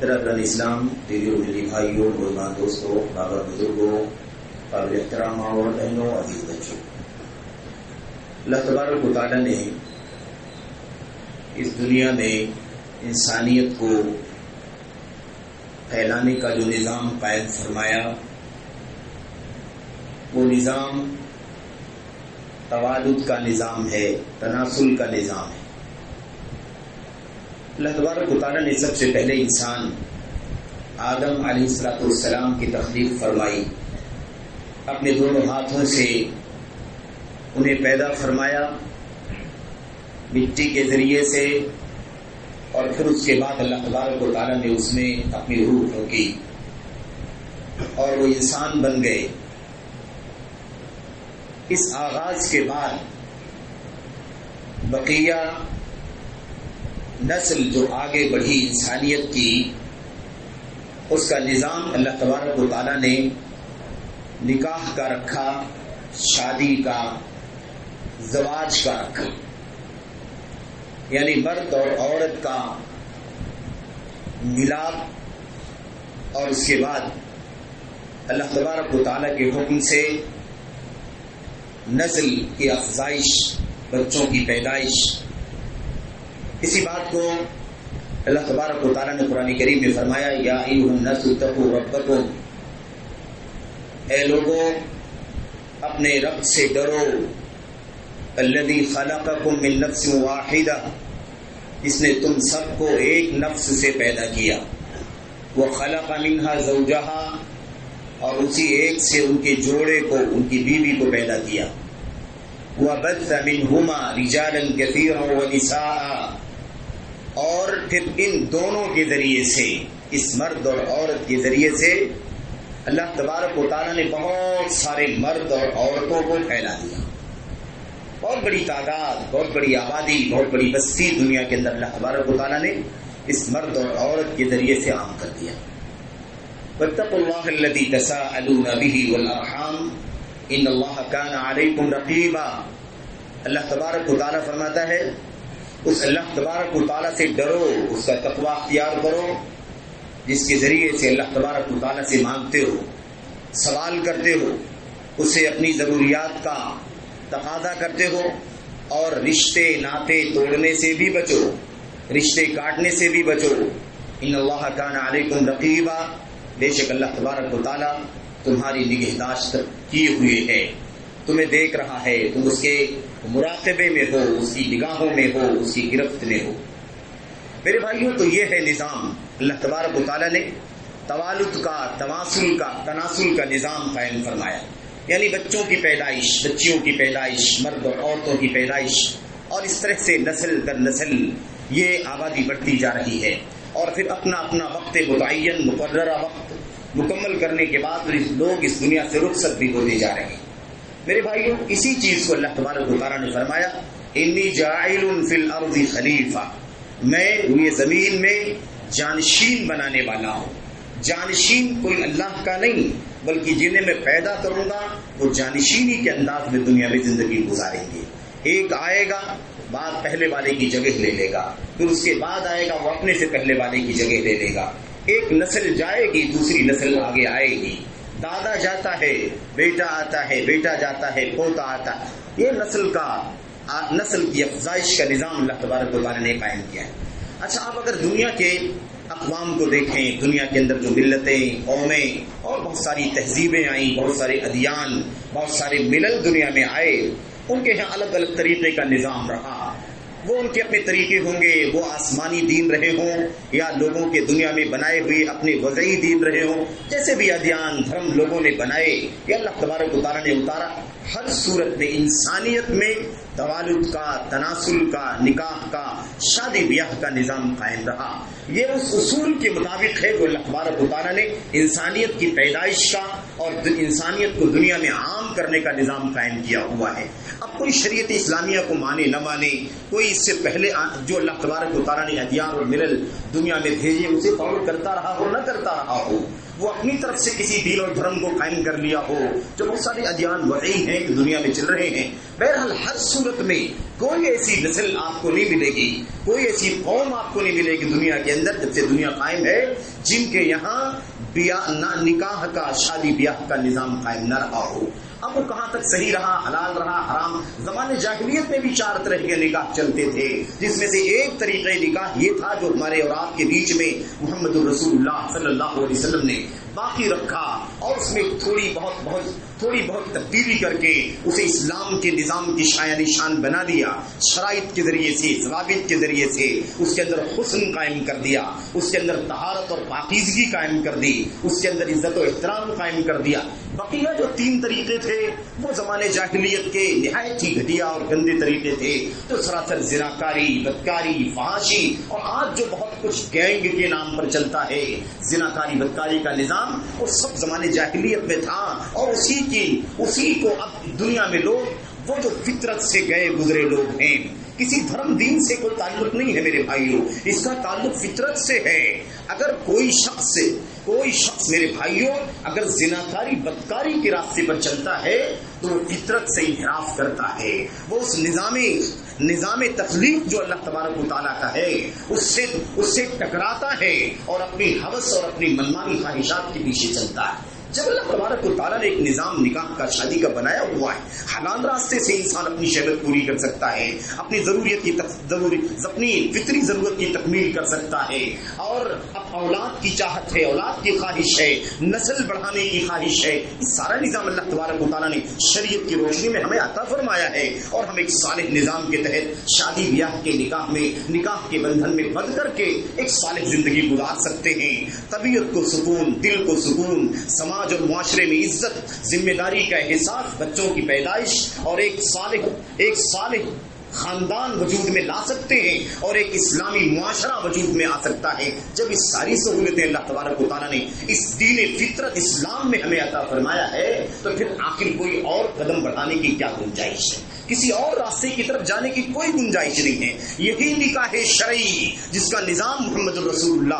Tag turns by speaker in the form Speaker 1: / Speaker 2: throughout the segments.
Speaker 1: तरह इस्लाम दीदी और मेरी भाइयों बुजुर्ग दोस्तों बाबा बुजुर्गों काबिल एहतराम और बहनों अजीज बच्चों अल्लाह तबारक ताला ने इस दुनिया में इंसानियत को फैलाने का जो निज़ाम कायद फरमाया, वो निज़ाम तवालुद का निज़ाम है, तनासुल का निज़ाम है। तबारक ताला ने सबसे पहले इंसान आदम सलाम की तखलीक फरमाई। अपने दोनों हाथों से उन्हें पैदा फरमाया, मिट्टी के ज़रिए से और फिर उसके बाद अल्लाह तबारक ताला ने उसमें अपनी रूह फूकी और वो इंसान बन गए। इस आगाज़ के बाद बकिया नस्ल जो आगे बढ़ी इंसानियत की, उसका निज़ाम अल्लाह तबारक ताला ने निकाह का रखा, शादी का, जवाज का रखा। यानी मर्द और औरत का मिलाप और उसके बाद अल्लाह तबारक ताला के हुक्म से नस्ल की अफजाइश, बच्चों की पैदाइश। इसी बात को अल्लाह तबारक ताला ने कुरानी करीम में फरमाया, या रबको ए लोगों, अपने रब से डरो। अल्लदी खलककुम मिन नफ्स वाहिदा। जिसने तुम सबको एक नफ्स से पैदा किया। वो खलक मिनहा जौजहा और उसी एक से उनके जोड़े को, उनकी बीवी को पैदा किया। वह बद मिनहुमा रिजालन कसीर और फिर इन दोनों के ज़रिए से, इस मर्द और औरत के ज़रिए से अल्लाह तबारक ताला ने बहुत सारे मर्द और औरतों को फैला दिया। बहुत बड़ी तादाद, बहुत बड़ी आबादी, बहुत बड़ी बस्ती दुनिया के अंदर अल्लाह तबारक ने इस मर्द और औरत के ज़रिए से आम कर दिया। अल्लाह तबारक फरमाता है, उस अल्लाह तबारक से डरो, उसका तकवा अख्तियार करो, जिसके ज़रिए से अल्लाह तबारक से मांगते हो, सवाल करते हो, उसे अपनी जरूरियात का तकाजा करते हो और रिश्ते, नाते तोड़ने से भी बचो, रिश्ते काटने से भी बचो। इन अल्लाह कान अलैकुम रकीबा। बेशक अल्लाह तबारक ताला तुम्हारी निगहदाश्त किए हुए है। तुम्हें देख रहा है, तुम उसके मुराकबे में हो, उसकी निगाहों में हो, उसकी गिरफ्त में हो। मेरे भाइयों तो ये है निज़ाम। अल्लाह तबारक ताला ने तवालुद का, तवासुल का, तनासुल का निज़ाम कायम फरमाया। यानी बच्चों की पैदाइश, बच्चियों की पैदाइश, मर्द और औरतों की पैदाइश। और इस तरह से नस्ल दर नस्ल ये आबादी बढ़ती जा रही है। और फिर अपना अपना वक्त मुतन मुकर्रा वक्त, मुकम्मल करने के बाद लोग इस दुनिया से रुखसत भी होते जा रहे हैं। मेरे भाइयों, इसी चीज़ को अल्लाह तबारक तारा ने फरमाया, इन्नी जाइल फिल अर्जी खलीफा। मैं ये ज़मीन में जानशीन बनाने वाला हूँ। जानशीन कोई अल्लाह का नहीं, बल्कि जिन्हें मैं पैदा करूँगा, वो जानशीनी के अंदाज में दुनिया में ज़िंदगी गुजारेंगे। एक आएगा, बाद पहले वाले की जगह ले लेगा, फिर उसके बाद आएगा, वो अपने से पहले वाले की जगह ले लेगा। एक नस्ल जाएगी, दूसरी नस्ल आगे आएगी। दादा जाता है, बेटा आता है, बेटा जाता है, पोता आता है। ये नस्ल का नस्ल की अफजाइश का निज़ाम अल्लाह तबारक ने कायम किया है। अच्छा आप अगर दुनिया के अकवाम को देखें, दुनिया के अंदर जो मिलतें कौमें, और बहुत सारी तहजीबें आई, बहुत सारे अदियान, बहुत सारे मिलल दुनिया में आए, उनके यहाँ अलग अलग तरीके का निज़ाम रहा। वो उनके अपने तरीके होंगे, वो आसमानी दीन रहे हों, या लोगों के दुनिया में बनाए हुए अपने वजही दीन रहे हों, जैसे भी अध्ययन धर्म लोगों ने बनाए, या अल्लाह तबारक उतारा ने उतारा, हर सूरत में, इंसानियत में तवालुद का, तनासुल का, निकाह का, शादी ब्याह का निज़ाम कायम रहा। ये उस उसूल के मुताबिक है, जो अखबार बुतारा ने इंसानियत की पैदाइश का और इंसानियत को दुनिया में आम करने का निज़ाम कायम किया हुआ है। अब कोई शरीयत इस्लामिया को माने, न माने, कोई इससे पहले जो अल्लाह तबारक उतारा ने अदियार और मिलल दुनिया में भेजे, उसे फॉलो करता रहा हो, न करता रहा हो, वो अपनी तरफ़ से किसी दीन और धर्म को कायम कर लिया हो, जो बहुत सारे अध्ययन वही हैं कि दुनिया में चल रहे हैं। बहरहाल, हर सूरत में कोई ऐसी नस्ल आपको नहीं मिलेगी, कोई ऐसी कौम आपको नहीं मिलेगी दुनिया के अंदर, जब से दुनिया कायम है, जिनके यहाँ निकाह का, शादी ब्याह का निज़ाम कायम न रहा हो। अब वो कहाँ तक सही रहा, हलाल रहा, हराम? जमाने जाहिलियत में भी चार तरह के निकाह चलते थे, जिसमें से एक तरीके निकाह ये था जो हमारे और आपके बीच में मोहम्मद रसूलुल्लाह सल्लल्लाहु अलैहि वसल्लम ने बाकी रखा, और उसमें थोड़ी बहुत बहुत, थोड़ी बहुत तब्दीली करके उसे इस्लाम के निज़ाम की शाया निशान बना दिया शराइ के ज़रिए से जवाबित के ज़रिए से, उसके अंदर हुसन कायम कर दिया, उसके अंदर तहारत और पाकिजगी कायम कर दी, उसके अंदर इज़्ज़त और एहतराम कायम कर दिया। बकिया जो तीन तरीके थे, वो जमाने जाहिलियत के निहायत ही घटिया और गंदे तरीके थे। तो सरासर जिनाकारी, बदकारी, फहाशी और आज जो बहुत कुछ गैंग के नाम पर चलता है, जिनाकारी, बदकारी का निज़ाम, वो सब जमाने जाहिलियत में था और उसी की, उसी को अब दुनिया में लोग, वो जो फितरत से गए गुजरे लोग हैं। किसी धर्म दीन से कोई ताल्लुक नहीं है मेरे भाइयों। इसका ताल्लुक फितरत से है। अगर कोई शख्स कोई शख्स मेरे भाइयों, अगर जिनाकारी, बदकारी के रास्ते पर चलता है तो वो फितरत से इंहराफ करता है। वो उस निजामे, निज़ाम तकलीफ़ जो अल्लाह तबारक ताला का है, उससे उससे टकराता है और अपनी हवस और अपनी मनमानी ख्वाहिशात के पीछे चलता है। जब अल्लाह तबारक ने एक निज़ाम निकाह का शादी का बनाया हुआ है, हलाल रास्ते से इंसान अपनी शहरत पूरी कर सकता है, अपनी ज़रूरत की अपनी फितरी ज़रूरत की तकमील कर सकता है। और अब औलाद की चाहत है, औलाद की ख्वाहिश है, नस्ल बढ़ाने की ख्वाहिश है। सारा निज़ाम अल्लाह तबारक ने शरीयत की रोशनी में हमें आता फरमाया है और हम एक साल निज़ाम के तहत शादी ब्याह के निकाह में, निकाह के बंधन में बंध करके एक साल ज़िंदगी गुजार सकते हैं। तबीयत को सुकून, दिल को सुकून, समाज समाज और मुआरे में इज़्ज़त, ज़िम्मेदारी का एहसास, बच्चों की पैदाइश और एक साल एक साल खानदान वजूद में ला सकते हैं और एक इस्लामी मुआशरा वजूद में आ सकता है। जब इस सारी सहूलतें अल्लाह तबारक ने इस दीन फितरत इस्लाम में हमें अता फरमाया है तो फिर आखिर कोई और कदम बढ़ाने की क्या गुंजाइश है? किसी और रास्ते की तरफ़ जाने की कोई गुंजाइश नहीं है। यही निकाह शरई, जिसका निज़ाम मोहम्मद रसूलुल्लाह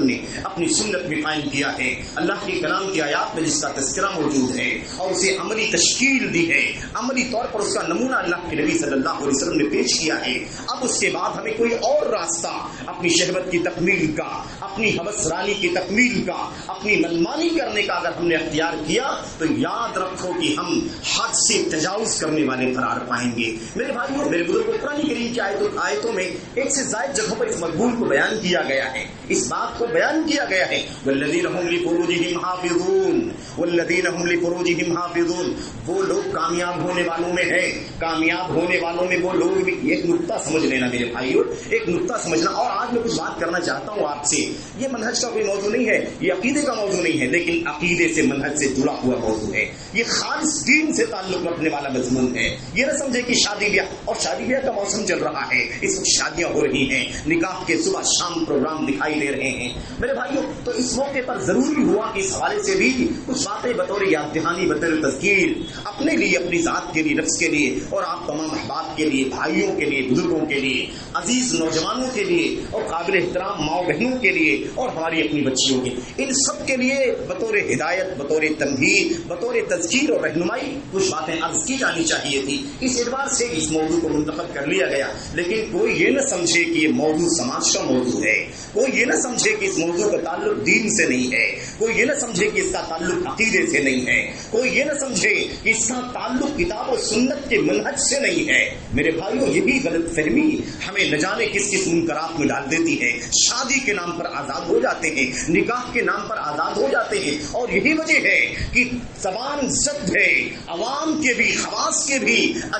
Speaker 1: ने अपनी सुन्नत में कायम किया है। अल्लाह के कलाम की आयात में जिसका तस्करा मौजूद है और उसे अमली तश्कील दी है। अमली तौर पर उसका नमूना अल्लाह के नबी सल्लल्लाहु अलैहि वसल्लम ने पेश किया है। अब उसके बाद हमें कोई और रास्ता, अपनी शहबत की तकमील का, अपनी हवस रानी की तकमील का, अपनी मनमानी करने का अगर हमने अख्तियार किया तो याद रखो कि हम हद से तजावज करने वाले फरार पाएँगे। मेरे भाइयों, मेरे बुज़ुर्ग कुरानी करीम की आयतों आयतों में एक से जायद जगहों पर इस मकबूल को बयान किया गया है। इस बात को बयान किया गया है। वल्लदीन हम लिफुरूजिहिम हाफिजून। वल्लदीन हम लिफुरूजिहिम हाफिजून। वो लोग कामयाब होने वालों में है। कामयाब होने वालों में वो लोग भी एक नुकता समझ लेना मेरे भाइयों, एक नुकता समझना। और आज मैं कुछ बात करना चाहता हूँ आपसे। ये मनहज का कोई मौजू नहीं है, ये अकीदे का मौजू नहीं है, लेकिन अकीदे से, मनहज से जुड़ा हुआ मौजू है। ये खालिश दीन से ताल्लुक रखने वाला मजमून है। ये न समझे कि शादी ब्याह, और शादी ब्याह का मौसम चल रहा है। इस वक्त शादियाँ हो रही हैं। निकाह के सुबह शाम प्रोग्राम दिखाई दे रहे हैं। मेरे भाइयों तो इस मौके पर ज़रूरी हुआ कि इस हवाले से भी कुछ बातें बतौर याद दहानी बतौर तस्कीर अपने लिए, अपनी जात के लिए, नफ्स के लिए, और आप तमाम अहबाब के लिए, भाइयों के लिए, बुज़ुर्गों के लिए, अज़ीज़ नौजवानों के लिए, और काबिल एहतराम माओ बहनों के लिए, और हमारी अपनी बच्चियों के इन सब के लिए बतौर हिदायत, बतौर तमहीर बतौर तस्कीर और रहनुमाई कुछ बातें अर्ज़ की जानी चाहिए। थी। इस एतबार से इस मौजू को मुंतखब कर लिया गया। लेकिन कोई ये न समझे कि ये मौजू समाज का मौजू है। कोई ये न समझे कि इस मौजू का ताल्लुक दीन से नहीं है। कोई ये ना समझे कि इसका ताल्लुक अकीदे से नहीं है। कोई ये ना समझे कि इसका ताल्लुक किताब और सुन्नत के मनहज से नहीं है। मेरे भाइयों यही गलत फहमी हमें न जाने किस किस मुनकरात में डाल देती है। शादी के नाम पर आज़ाद हो जाते हैं निकाह के नाम पर आज़ाद हो जाते हैं। और यही वजह है कि जबान जद है अवाम के भी खवास के भी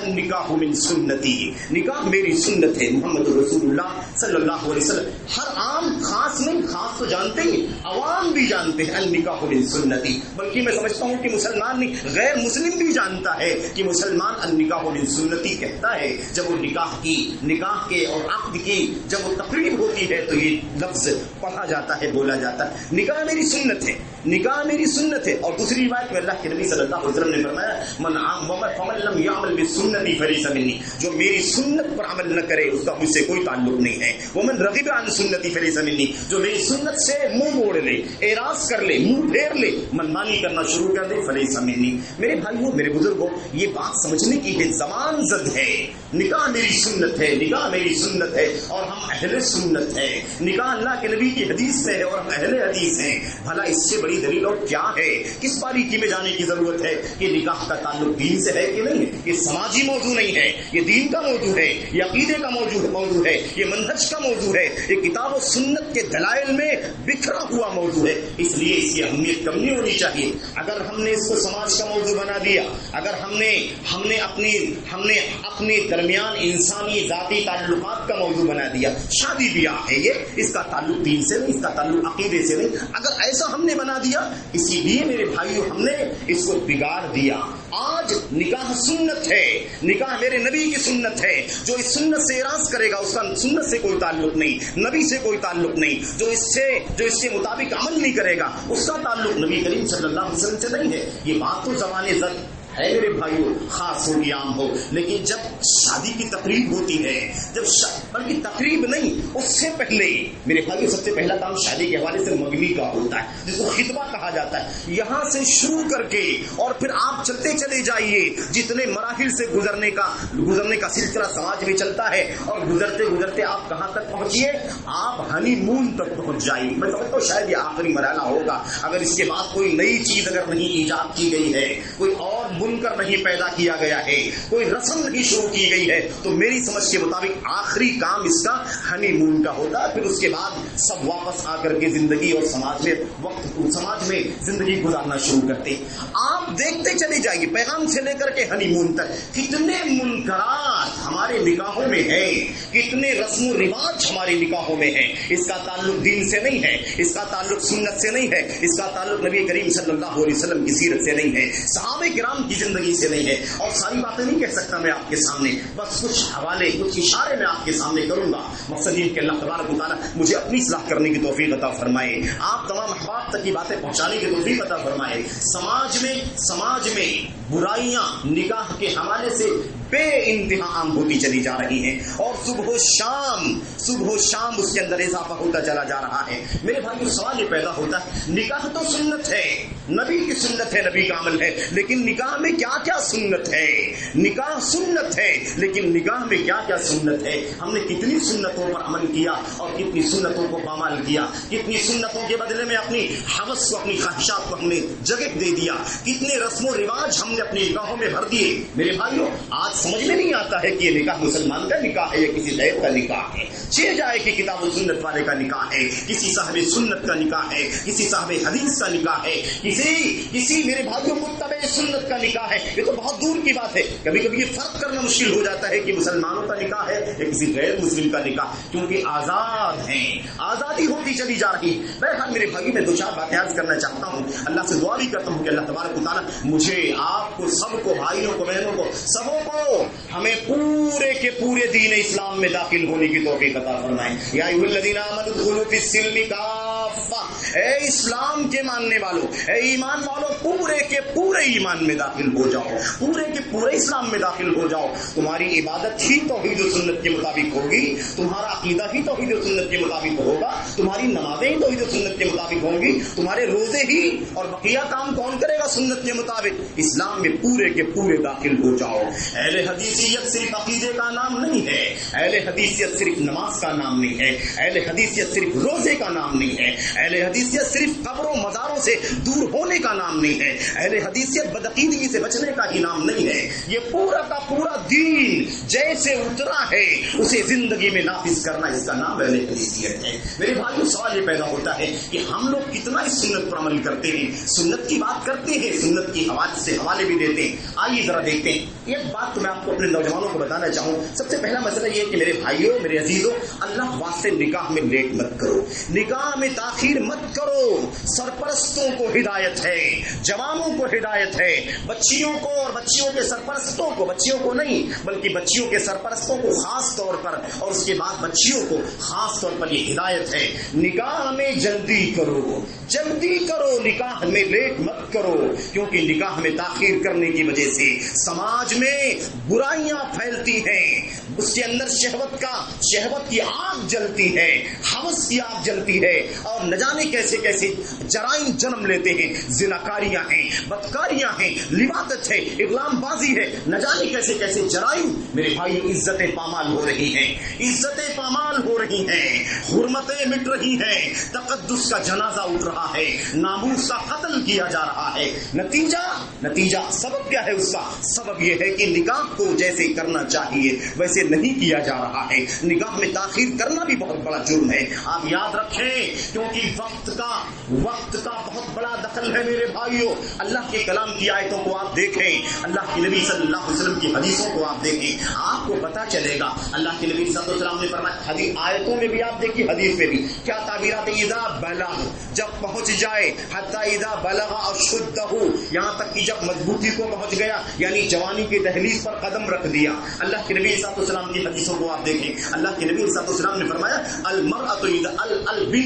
Speaker 1: निकाह मिन सुन्नती। निकाह मेरी सुन्नत है मोहम्मद रसूलुल्लाह सल्लल्लाहु अलैहि वसल्लम। हर आम खास नहीं, खास तो जानते ही, अवाम भी जानते हैं निकाह मिन सुन्नती। बल्कि मैं समझता हूँ कि मुसलमान नहीं, गैर मुस्लिम भी जानता है कि मुसलमान निकाह मिन सुन्नती कहता है। जब वो निकाह की, निकाह के और अक्द की जब वो तकरीब होती है तो ये लफ्ज पढ़ा जाता है, बोला जाता है। निकाह मेरी सुन्नत है। निकाह मेरी सुन्नत है। और दूसरी बात में अल्लाह के नबी सल्लल्लाहु अलैहि वसल्लम ने फरमाया, मन आम फमन लम यामल बि सुन्नती फरीसा मिन्नी जो मेरी सुन्नत पर अमल न करे, उसका मुझसे कोई ताल्लुक नहीं है। वो मन रगीब अन सुन्नती फरीसा मिन्नी जो मेरी सुन्नत से मुँह मोड़ ले, एराज कर ले, मुँह फेर ले, मनमानी करना शुरू कर दे फरीसा मिन्नी मेरे भाइयों, मेरे बुज़ुर्गों, ये बात समझने की है जमान जद है। निकाह मेरी सुन्नत है निकाह मेरी सुन्नत है, और हम अहले सुन्नत है। निकाह अल्लाह के नबी की हदीस में है और हम अहले हदीस हैं। भला इससे बड़ी दलील और क्या है? किस बारीकी में जाने की ज़रूरत है? कि निकाह का ताल्लुक दीन से है कि नहीं? ये समाजी मौजू नहीं है। ये दीन का मौजू है। ये अकीदे का मौजू मौजू है। ये मनहज का मौजू है। ये किताब और सुन्नत के दलाइल में बिखरा हुआ मौजू है। इसलिए इसकी अहमियत कम नहीं होनी चाहिए। अगर हमने इसको समाज का मौजू बना दिया, अगर हमने हमने अपनी, हमने अपने दरमियान इंसानी जाति ताल्लुकात का मौजू बना दिया, शादी ब्याह है ये, इसका ताल्लुक दीन से नहीं, इसका ताल्लुक अकीदे से नहीं। अगर ऐसा हमने बना दिया, इसीलिए मेरे भाइयों, हमने इसको बिगाड़ दिया। आज निकाह सुन्नत है। निकाह मेरे नबी की सुन्नत है। जो इस सुन्नत से इराज करेगा, उसका सुन्नत से कोई ताल्लुक नहीं। नबी से कोई ताल्लुक नहीं। जो इससे, जो इसके मुताबिक अमल नहीं करेगा, उसका ताल्लुक नबी करीम सल्लल्लाहु अलैहि वसल्लम से नहीं है। ये बात तो जमाने है। मेरे भाइयों, खास हो आम हो, लेकिन जब शादी की तकरीब होती है, जब बल्कि तकरीब नहीं, उससे पहले, मेरे भाइयों, सबसे पहला काम शादी के हवाले से मगनी का होता है, जिसको खितबा कहा जाता है। यहाँ से शुरू करके, और फिर आप चलते चले जाइए, जितने मराहिल से गुजरने का गुजरने का सिलसिला समाज में चलता है, और गुजरते गुजरते आप कहाँ तक पहुंचिए? आप हनी मून तक पहुँच जाइए। मैं समझता हूँ, शायद ये आखिरी मरहला होगा। अगर इसके बाद कोई नई चीज़ अगर नहीं ईजाद की गई है, कोई और बुनकर नहीं पैदा किया गया है। कोई रसम नहीं शुरू की गई है। तो मेरी समझ के मुताबिक आखिरी काम इसका हनीमून का होता फिर उसके बाद सब वापस आकर के ज़िंदगी और समाज में वक्त समाज में ज़िंदगी गुजारना शुरू करते। आप देखते चले जाइए, पैगाम से लेकर के हनीमून तक। कितने मुनकरात हमारे निकाहों में है, कितने रस्म रिवाज हमारे निकाहों में है। इसका ताल्लुक दीन से नहीं है, इसका ताल्लुक सुन्नत से नहीं है, इसका ताल्लुक नबी करीम सल्लल्लाहु अलैहि वसल्लम की सीरत से नहीं है, सहाबे किराम की ज़िंदगी से नहीं है। और सारी बातें नहीं कह सकता मैं आपके सामने, बस कुछ हवाले, कुछ इशारे मैं आपके सामने करूँगा। मकसद ये कि अल्लाह तबारक मुझे अपनी सलाह करने की तोफीक अता फरमाए। आप तमाम अहबाब तक की बातें पहुँचाने की भी पता फरमाए। समाज में समाज में बुराइयाँ, निगाह के हवाले से बे इंतहा आम होती चली जा रही है और सुबह शाम सुबह शाम उसके अंदर इजाफा होता चला जा रहा है। मेरे भाई सवाल ये पैदा होता है, निकाह तो सुन्नत है, नबी की सुन्नत है, नबी का अमल है, लेकिन निकाह में क्या क्या सुन्नत है? निकाह सुन्नत है, लेकिन निकाह में क्या क्या सुन्नत है? हमने कितनी सुन्नतों पर अमल किया और कितनी सुन्नतों को पामाल किया? कितनी सुन्नतों के बदले में अपनी हवस को, अपनी ख्वाहिशात को हमने जगह दे दिया? कितने रस्मों रिवाज हमने अपनी निगाहों में भर दिए? मेरे भाइयों, आज समझ में नहीं आता है कि ये निकाह मुसलमान का निकाह है या किसी दैव का निकाह है। छे जाए कि किताब सुन्नत वाले का निकाह है, किसी साहब सुन्नत का निकाह है, किसी साहब हदीस का निकाह है, किसी किसी मेरे भाइयों मुतब सुन्नत का निकाह है। ये तो बहुत दूर की बात है। कभी कभी ये फ़र्क करना मुश्किल हो जाता है कि मुसलमानों का निकाह है या किसी गैर मुस्लिम का निकाह, क्योंकि आज़ाद है। आज़ादी होती चली जा रही। है बहरहाल मेरे भाई में दो चार बातें आज करना चाहता हूँ। अल्लाह से दुआ भी करता हूँ कि अल्लाह तबारक ताला मुझे, आपको, सबको, भाइयों को, बहनों को, सबों को हमें पूरे के पूरे दीन इस्लाम में दाखिल होने की तोफीक अता फरमाए। या ए इस्लाम के मानने वालों, ए ईमान वालों, पूरे के पूरे ईमान में दाखिल हो जाओ, पूरे के पूरे इस्लाम में दाखिल हो जाओ। तुम्हारी इबादत ही तोहीद सुन्नत के मुताबिक होगी, तुम्हारा अकीदा ही तोहीद सुन्नत के मुताबिक होगा, तुम्हारी नमाजें ही तोहीद सुन्नत के मुताबिक होंगी, तुम्हारे रोज़े ही और बकिया काम कौन करेगा सुन्नत के मुताबिक? इस्लाम में पूरे के पूरे दाखिल हो जाओ। अहले हदीसियत सिर्फ़ अकीदे का नाम नहीं है, अहले हदीसियत सिर्फ़ नमाज़ का नाम नहीं है, अहले हदीसियत सिर्फ़ रोज़े का नाम नहीं है अहले हदीसियत सिर्फ़ कब्रों मजारों से दूर होने का नाम नहीं है। अहले हदीसियत बदकीदगी से बचने का ही नाम नहीं है। ये पूरा का पूरा दीन जैसे उतरा है, उसे ज़िंदगी में नाफिज करना इसका नाम अहले हदीसियत है। मेरे भाइयों, सवाल ये पैदा होता है कि हम लोग कितना इस सुन्नत पर अमल करते हैं, सुन्नत की बात करते हैं, सुन्नत की हवाले से हवाले भी देते हैं। आइए जरा देखते हैं। एक बात तो मैं आपको अपने नौजवानों को बताना चाहूँ। सबसे पहला मसला ये कि मेरे भाइयों, मेरे अजीजों, अल्लाह वास्ते निकाह में लेट मत करो। निकाह में ताखिर मत करो। सरपरस्तों को हिदायत है, जवानों को हिदायत है। बच्चियों को और बच्चियों के सरपरस्तों को, बच्चियों को नहीं, बल्कि बच्चियों के सरपरस्तों को खास तौर पर और उसके बाद बच्चियों को खास तौर पर ये हिदायत है। निकाह में जल्दी करो जल्दी करो। निकाह में लेट मत करो, क्योंकि निकाह में ताखिर करने की वजह से समाज में बुराइयाँ फैलती हैं। उसके अंदर शहवत का, शहवत की आग जलती है, हवस की आग जलती है। और न जाने कैसे कैसे जराइम जन्म लेते हैं। जिनाकारियाँ हैं, बदकारियाँ हैं, लिबादत है इकलामबाजी है। न जाने कैसे कैसे जराइम मेरे भाई इज्जतें पामाल हो रही हैं। इज्जतें पामाल हो रही हैं। हुरमतें मिट रही हैं। तकद्दुस का जनाजा उठ रहा है। नामूस का कत्ल किया जा रहा है। नतीजा नतीजा सबब क्या है उसका? सबब यह है कि निकाह को जैसे करना चाहिए, वैसे नहीं किया जा रहा है। निगाह में ताखिर करना भी बहुत बड़ा जुर्म है। आप याद रखें, क्योंकि वक्त का वक्त का बहुत बड़ा दखल है मेरे भाइयों। अल्लाह के कलाम की आयतों को आप देखें। अल्लाह के नबी सल्लल्लाहु अलैहि वसल्लम की हदीसों को आप देखें। आपको पता चलेगा, अल्लाह के नबी सल्लल्लाहु ने फरमाया आयतों में भी आप देखिए, हदीस में भी। क्या ताबीरात ईदा बला, जब पहुँच जाए, हत्ता ईदा बलगा और शुद्ध हो यहाँ तक कि जब मजबूती को पहुँच गया, यानी जवानी की दहलीज पर कदम रख दिया। अल्लाह के नबी सलाम की हदीसों को आप देखें। अल्लाह के नबी सलाम ने फरमाया अल मर अल अल बिन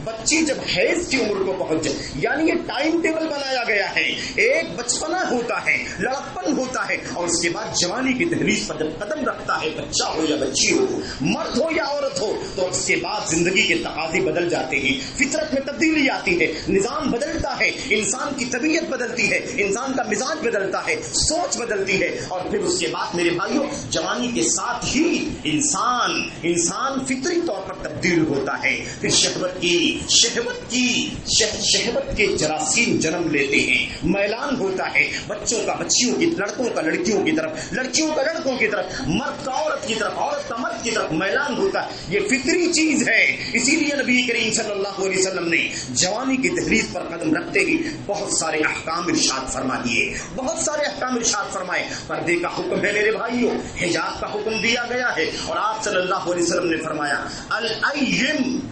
Speaker 1: बच्ची जब हैज़ की उम्र को पहुँच जाए, यानी ये टाइम टेबल बनाया गया है। एक बचपना होता है, लड़कपन होता है, और उसके बाद जवानी की दहलीज पर जब कदम रखता है, बच्चा हो या बच्ची हो, मर्द हो या औरत हो तो उसके बाद ज़िंदगी के तकाजे बदल जाते हैं, फितरत में तब्दीली आती है, निज़ाम बदलता है, इंसान की तबीयत बदलती है, इंसान का मिजाज बदलता है, सोच बदलती है, और फिर उसके बाद मेरे भाइयों जवानी के साथ ही इंसान इंसान फितरी तौर पर तब्दील होता है। फिर शहबत की शहबत की शह, शहबत के जरासीम जन्म लेते हैं। मैलान होता है बच्चों का बच्चियों की लड़कों का लड़कियों की तरफ़ लड़कियों का लड़कों की तरफ़ मर्द का औरत की तरफ़ औरत का मर्द की तरफ़ मैलान होता है। ये फितरी चीज़ है। इसीलिए नबी करीम सल्लल्लाहु अलैहि वसल्लम ने जवानी की तहरीर पर कदम रखते ही बहुत सारे अहकाम इरशाद फरमा दिए। बहुत सारे अहकाम इरशाद फरमाए। पर्दे का हुक्म है मेरे भाइयों, हिजाब का हुक्म दिया गया है और आप सल्लल्लाहु अलैहि वसल्लम ने फरमाया अल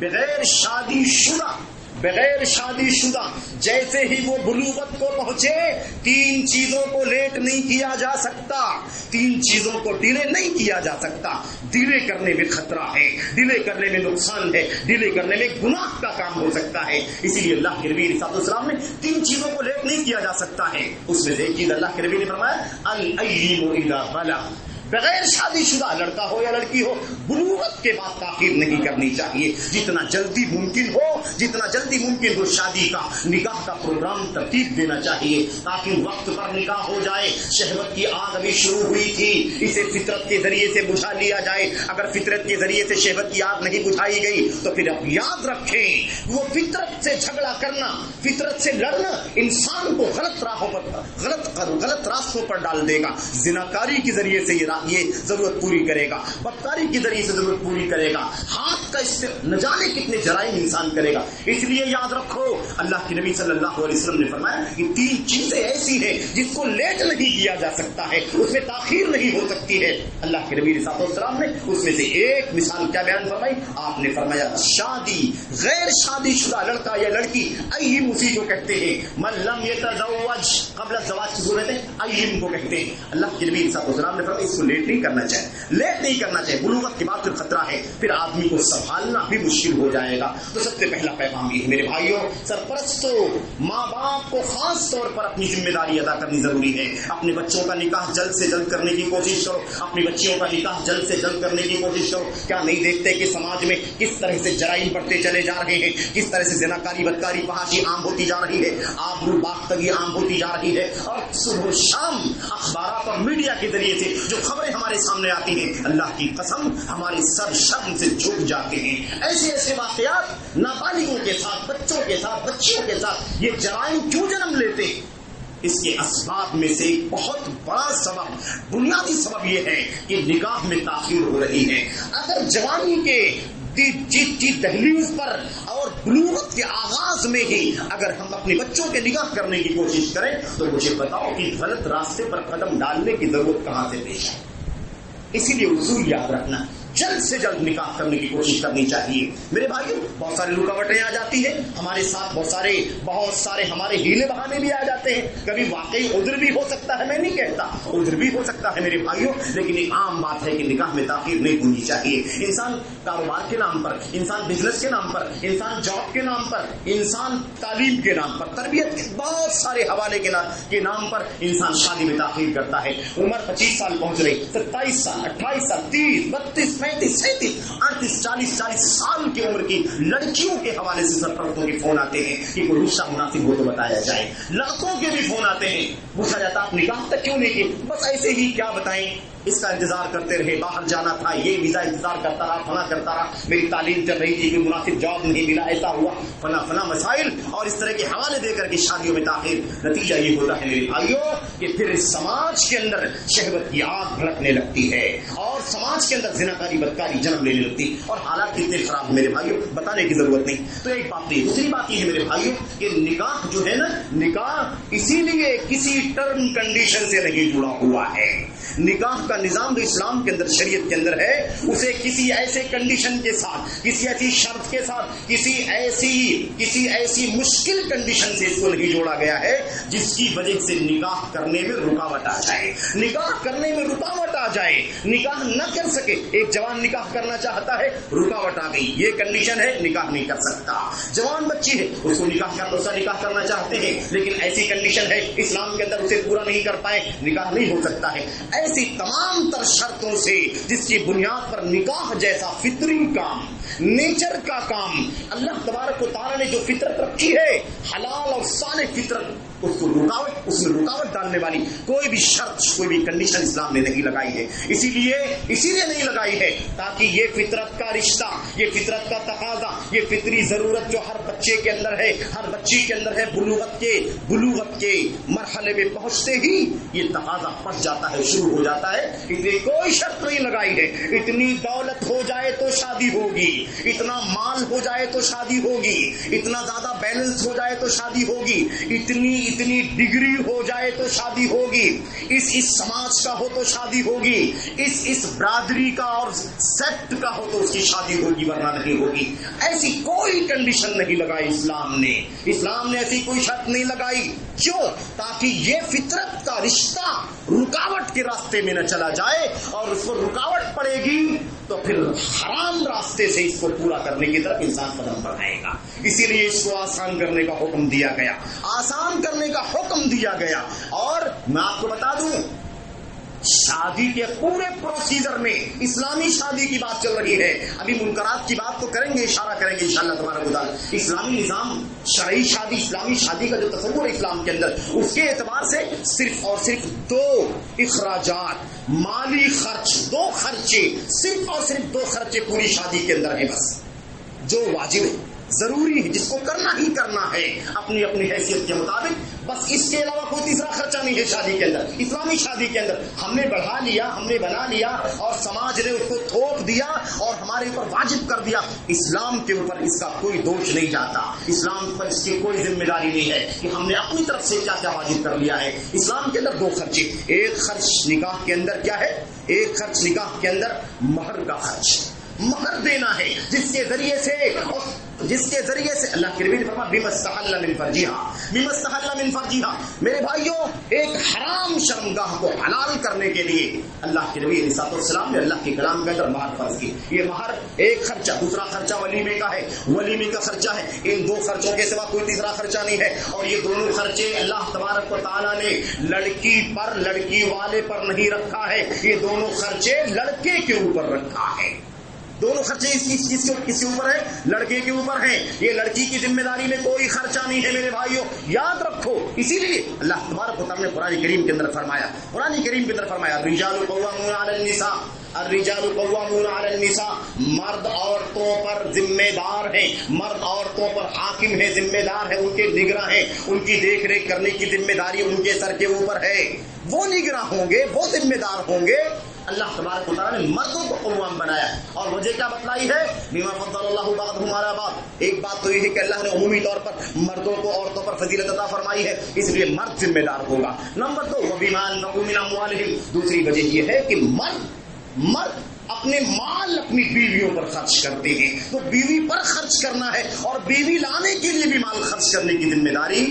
Speaker 1: बगैर शादी शुदा। बगैर शादीशुदा, जैसे ही वो बुलूबत को पहुँचे, तीन चीज़ों को लेट नहीं किया जा सकता। तीन चीज़ों को डिले नहीं किया जा सकता। डिले करने में खतरा है, डिले करने में नुकसान है, डिले करने में गुनाह का काम हो सकता है। इसीलिए अल्लाह के नबी ने तीन चीज़ों को लेट नहीं किया जा सकता है। उसमें से एक चीज़ अल्लाह के नबी ने फरमाया बगैर शादीशुदा लड़का हो या लड़की हो बुलूगत के बाद ताखिर नहीं करनी चाहिए। जितना जल्दी मुमकिन हो, जितना जल्दी मुमकिन हो शादी का निकाह का प्रोग्राम तरतीब देना चाहिए। ताकि वक्त पर निकाह हो जाए। शहवत की आग अभी शुरू हुई थी। इसे फितरत के ज़रिए से बुझा लिया जाए। अगर फितरत के ज़रिए से शहवत की आग नहीं बुझाई गई तो फिर अब याद रखें, वो फितरत से झगड़ा करना, फितरत से लड़ना इंसान को गलत राहों पर, गलत गलत रास्तों पर डाल देगा। जिनाकारी के ज़रिए से ये ये ज़रूरत पूरी करेगा। बदकारी के ज़रिए से ज़रूरत पूरी करेगा। हाथ का इससे न जाने कितने जराइम इंसान करेगा। इसलिए याद रखो, अल्लाह के नबी सल्लल्लाहु अलैहि वसल्लम ने फरमाया कि तीन चीज़ें ऐसी हैं जिसको लेट नहीं किया जा सकता है, उसमें ताखिर नहीं हो सकती है। अल्लाह के नबी सलाम ने उसमें से एक मिसाल क्या बयान फरमाई? आपने फरमाया, शादी, गैर शादी शुदा लड़का या लड़की अयम उसी को कहते हैं। मल्लम ये तजवज कबल जवाज की सूरत है अयम को कहते हैं। अल्लाह के नबी सलाम ने फरमाया लेट नहीं करना चाहिए। लेट नहीं करना चाहिए। बुलूगत के बाद फिर खतरा है, फिर आदमी को संभालना भी मुश्किल हो जाएगा। तो सबसे पहला पैगाम ये मेरे भाइयों, सरपरस्तों माँ बाप को खास तौर पर अपनी ज़िम्मेदारी अदा करनी ज़रूरी है। अपने बच्चों का निकाह जल्द से जल्द करने की कोशिश करो। अपनी बच्चियों का निकाह जल्द से जल्द करने की कोशिश करो। क्या नहीं देखते कि समाज में किस तरह से जराइम बढ़ते चले जा रहे हैं? किस तरह से जनाकारी बदकारी पहाशी आम होती जा रही है? आबरू बाख्तगी आम होती जा रही है। और सुबह शाम अखबार और मीडिया के ज़रिए से जो खबरें हमारे सामने आती हैं। अल्लाह की कसम, हमारे सर शर्म से झुक जाते हैं। ऐसे ऐसे वाकयात, नाबालिगों के साथ, बच्चों के साथ, बच्चियों के साथ, ये जराइम क्यों जन्म लेते हैं? इसके असबाब में से एक बहुत बड़ा सबब, बुनियादी सबब यह है कि निगाह में ताखिर हो रही है। अगर जवानी के जीत की दहलीज पर और ब्लूमत के आगाज़ में ही अगर हम अपने बच्चों के निगाह करने की कोशिश करें तो मुझे बताओ कि गलत रास्ते पर कदम डालने की ज़रूरत कहाँ से पेश है। इसीलिए उसूल याद रखना। जल्द से जल्द निकाह करने की कोशिश करनी चाहिए। मेरे भाई बहुत सारी रुकावटें आ जाती है। हमारे साथ बहुत सारे बहुत सारे हमारे हीले बहाने भी आ जाते हैं। कभी वाकई उधर भी हो सकता है, मैं नहीं कहता। उधर भी हो सकता है मेरे भाइयों, लेकिन एक आम बात है कि निकाह में ताखिर नहीं होनी चाहिए। इंसान कारोबार के नाम पर, इंसान बिज़नेस के नाम पर, इंसान जॉब के नाम पर, इंसान तालीम के नाम पर, तरबियत के बहुत सारे हवाले के नाम के नाम पर इंसान शादी में ताखिर करता है। उम्र पच्चीस साल पहुँच रही, सत्ताईस साल, अट्ठाईस साल, तीस, बत्तीस पैंतीस, सैंतीस, अड़तीस, चालीस चालीस साल की उम्र की लड़कियों के हवाले से सरपरस्तों के फ़ोन आते हैं कि कोई रिश्ता मुनासिब हो तो बताया जाए। लड़कों के भी फ़ोन आते हैं। पूछा जाता आप निकाह तक क्यों नहीं किए बस ऐसे ही क्या बताएँ? इसका इंतज़ार करते रहे, बाहर जाना था, ये वीज़ा इंतज़ार करता रहा, फना करता रहा। मेरी तालीम चल रही थी मुनासिब जॉब नहीं मिला, ऐसा हुआ। फना फना मसाइल और इस तरह के हवाले देकर के शादियों में ताखिर नतीजा ये होता है, मेरे भाइयों, कि फिर समाज के अंदर शहबत की आग भड़कने लगती है और समाज के अंदर जिनाकारी, बदकारी जन्म लेने लगती। और हालात कितने खराब है, मेरे भाइयों, बताने की ज़रूरत नहीं। तो एक बात नहीं दूसरी बात यह है, मेरे भाइयों, कि निकाह जो है ना, निकाह इसीलिए किसी टर्म कंडीशन से नहीं जुड़ा हुआ है। निकाह का निज़ाम जो इस्लाम के अंदर, शरीयत के अंदर है, उसे किसी ऐसे कंडीशन के साथ, किसी ऐसी शर्त के साथ, किसी ऐसी किसी ऐसी मुश्किल कंडीशन से इसको नहीं जोड़ा गया है, जिसकी वजह से निकाह करने में रुकावट आ जाए। निकाह करने में रुकावट आ जाए निकाह न कर सके, एक जवान निकाह करना चाहता है, रुकावट आ गई। ये कंडीशन है निकाह नहीं कर सकता। जवान बच्ची है, उसको निकाह कर उसका निकाह करना चाहते हैं, लेकिन ऐसी कंडीशन है, इस्लाम के अंदर उसे पूरा नहीं कर पाए निकाह नहीं हो सकता है। ऐसी तमाम तर शर्तों से, जिसकी बुनियाद पर निकाह जैसा फितरी काम, नेचर का काम, अल्लाह तबारक ने जो फितरत रखी है, हलाल और साले फितरत उसको रुकावट उसमें रुकावट डालने वाली कोई भी शर्त, कोई भी कंडीशन इस्लाम ने नहीं लगाई है। इसीलिए इसीलिए नहीं लगाई है ताकि ये फितरत का रिश्ता, ये फितरत का तकाजा, ये फितरी ज़रूरत जो हर बच्चे के अंदर है, हर बच्ची के अंदर है बुलूवत के बुलूवत के मरहले में पहुँचते ही ये तकाजा पड़ जाता है, शुरू हो जाता है। इसलिए कोई शर्त नहीं लगाई है। इतनी दौलत हो जाए तो शादी होगी, इतना माल हो जाए तो शादी होगी, इतना ज़्यादा बैलेंस हो जाए तो शादी होगी, इतनी इतनी डिग्री हो जाए तो शादी होगी। इस इस समाज का हो तो शादी होगी। इस इस बरादरी का और सेक्ट का हो तो उसकी शादी होगी वरना नहीं होगी। ऐसी कोई कंडीशन नहीं लगाई इस्लाम ने। इस्लाम ने ऐसी कोई शर्त नहीं लगाई। क्यों? ताकि ये फितरत का रिश्ता रुकावट के रास्ते में न चला जाए और उसको रुकावट पड़ेगी तो फिर हराम रास्ते से इसको पूरा करने की तरफ़ इंसान कदम बढ़ाएगा। इसीलिए इसको आसान करने का हुक्म दिया गया। आसान करने का हुक्म दिया गया। और मैं आपको बता दूँ शादी के पूरे प्रोसीजर में इस्लामी शादी की बात चल रही है। अभी मुनकरात की बात तो करेंगे, इशारा करेंगे इंशाल्लाह तुम्हारा खुदा। इस्लामी निज़ाम, शरई शादी, इस्लामी शादी का जो तस्वुर इस्लाम के अंदर, उसके एतबार से सिर्फ़ और सिर्फ़ दो अखराज माली खर्च, दो खर्चे, सिर्फ़ और सिर्फ़ दो खर्चे पूरी शादी के अंदर है बस। जो वाजिब है, ज़रूरी है, जिसको करना ही करना है अपनी अपनी हैसियत के मुताबिक बस इसके अलावा कोई तीसरा खर्चा नहीं है शादी के अंदर। इस्लामी शादी के अंदर। हमने बढ़ा लिया, हमने बना लिया और समाज ने उसको थोप दिया और हमारे ऊपर वाजिब कर दिया। इस्लाम के ऊपर इसका कोई दोष नहीं जाता। इस्लाम पर इसकी कोई ज़िम्मेदारी नहीं है कि हमने अपनी तरफ़ से क्या क्या वाजिब कर लिया है। इस्लाम के अंदर दो खर्चे। एक खर्च निकाह के अंदर क्या है? एक खर्च निकाह के अंदर महर का खर्च। महर देना है। जिसके ज़रिए से जिसके ज़रिए से अल्लाह के नबी ने फरमाया, बिमस्तहल्ला मिन फर्जिहा। बिमस्तहल्ला मिन फर्जिहा। मेरे भाइयों, एक हराम शर्मगाह को हलाल करने के लिए अल्लाह के नबी सलाम ने अल्लाह के कलाम के अंदर महर फ़र्ज़ की। ये महर एक खर्चा, दूसरा खर्चा वलीमे का है। वलीमे का खर्चा है। इन दो खर्चों के सिवा कोई तीसरा खर्चा नहीं है। और ये दोनों खर्चे अल्लाह तबारक ताला ने लड़की पर, लड़की वाले पर नहीं रखा है। ये दोनों खर्चे लड़के के ऊपर रखा है। दोनों खर्चे इसकी किसके किसके ऊपर है, लड़के के ऊपर है। ये लड़की की ज़िम्मेदारी में कोई खर्चा नहीं है, मेरे भाइयों। याद रखो, इसीलिए अल्लाह तबारक ने कुरान करीम के अंदर फरमाया, कुरान करीम के अंदर फरमाया रिजाल निसा मर्द औरतों पर जिम्मेदार हैं मर्द औरतों पर हाकिम है जिम्मेदार है उनके निगरा है उनकी देख रेख करने की ज़िम्मेदारी उनके सर के ऊपर है वो निगरा होंगे, वो जिम्मेदार होंगे अल्लाह तबारक ने मर्दों को कौम बनाया। और मुझे क्या बतलाई है? बीमा हमारा बात। एक बात तो ये है कि अल्लाह ने उमूमी तौर पर मर्दों को औरतों पर फजीलत अदा फरमाई है, इसलिए मर्द जिम्मेदार होगा। नंबर दो वो बीमान दूसरी वजह यह है कि मर्द मर्द अपने माल अपनी बीवियों पर खर्च करते हैं। तो बीवी पर खर्च करना है, और बीवी लाने के लिए भी माल खर्च करने की ज़िम्मेदारी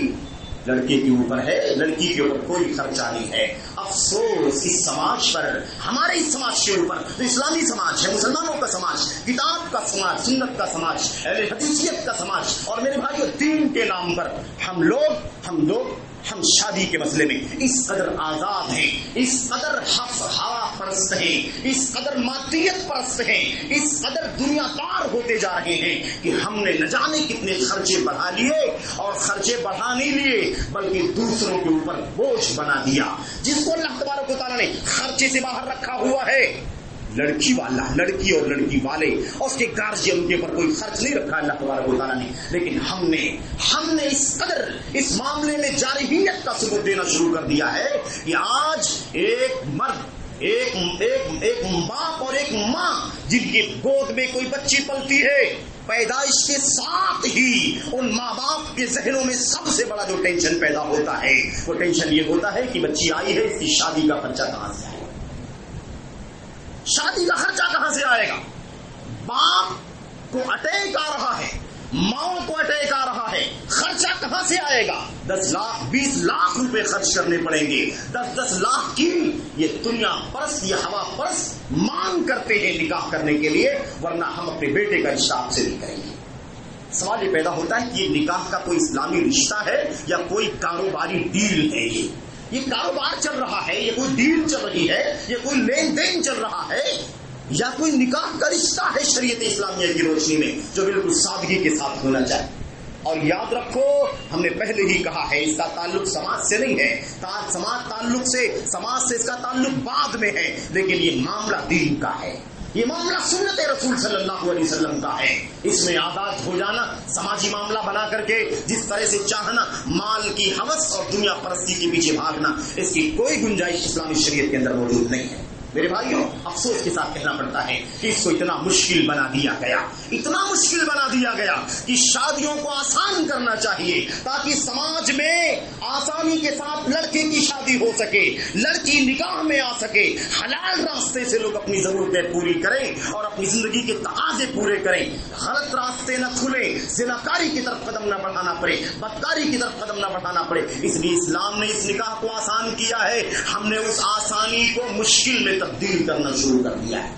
Speaker 1: लड़के के ऊपर है, लड़की के ऊपर कोई खर्चा नहीं है। अफसोस, इस समाज पर, हमारे इस समाज के ऊपर तो इस्लामी समाज है, मुसलमानों का समाज, किताब का समाज, सुन्नत का समाज हदीसियत का समाज, और मेरे भाई दीन के नाम पर हम लोग हम लोग हम शादी के मसले में इस कदर आज़ाद हैं, इस कदर हफ हवा परस्त हैं, इस कदर मादियत परस्त हैं, इस कदर दुनियादार होते जा रहे हैं कि हमने न जाने कितने खर्चे बढ़ा लिए और खर्चे बढ़ा नहीं लिए, बल्कि दूसरों के ऊपर बोझ बना दिया, जिसको अल्लाह तबारक ने खर्चे से बाहर रखा हुआ है। लड़की वाला, लड़की और लड़की वाले और उसके गार्जियन उनके ऊपर कोई खर्च नहीं रखा, अल्लाह तबारक ने। लेकिन हमने हमने इस कदर, इस मामले में जारहियत का सबूत देना शुरू कर दिया है कि आज एक मर्द, एक एक एक बाप और एक माँ, जिनकी गोद में कोई बच्ची पलती है, पैदाइश के साथ ही उन माँ बाप के जहनों में सबसे बड़ा जो टेंशन पैदा होता है, वो टेंशन ये होता है कि बच्ची आई है, इसकी शादी का खर्चा कहाँ से आए शादी का खर्चा कहाँ से आएगा? बाप को अटैक आ रहा है माओ को अटैक आ रहा है, खर्चा कहाँ से आएगा? दस लाख, बीस लाख रुपए खर्च करने पड़ेंगे। दस दस लाख की ये दुनिया परस, ये हवा परस मांग करते हैं निकाह करने के लिए, वरना हम अपने बेटे का रिश्ता से नहीं करेंगे। सवाल ये पैदा होता है कि ये निकाह का कोई इस्लामी रिश्ता है या कोई कारोबारी डील है ये? ये कारोबार चल रहा है, ये कोई डील चल रही है, ये कोई लेन देन चल रहा है, या कोई निकाह का रिश्ता है शरीयत इस्लामिया की रोशनी में, जो बिल्कुल सादगी के साथ होना चाहिए। और याद रखो, हमने पहले ही कहा है, इसका ताल्लुक समाज से नहीं है समाज ताल्लुक से, समाज से इसका ताल्लुक बाद में है, लेकिन ये मामला दीन का है। ये मामला सुन्नत रसूल सल्लल्लाहु अलैहि वसल्लम का है। इसमें आज़ाद हो जाना, समाजी मामला बना करके जिस तरह से चाहना, माल की हवस और दुनिया परस्ती के पीछे भागना, इसकी कोई गुंजाइश इस्लामी शरीयत के अंदर मौजूद नहीं है। मेरे भाइयों, अफसोस के साथ कहना पड़ता है कि इसको इतना मुश्किल बना दिया गया। इतना मुश्किल बना दिया गया कि शादियों को आसान करना चाहिए ताकि समाज में आसानी के साथ लड़के की शादी हो सके, लड़की निकाह में आ सके। हलाल रास्ते से लोग अपनी जरूरतें पूरी करें और अपनी ज़िंदगी के तकाजे पूरे करें। गलत रास्ते न खुले जिनाकारी की तरफ़ कदम न बढ़ाना पड़े, बदकारी की तरफ़ कदम न बढ़ाना पड़े। इसलिए इस्लाम ने इस निकाह को आसान किया है। हमने उस आसानी को मुश्किल में तब्दील करना शुरू कर दिया है।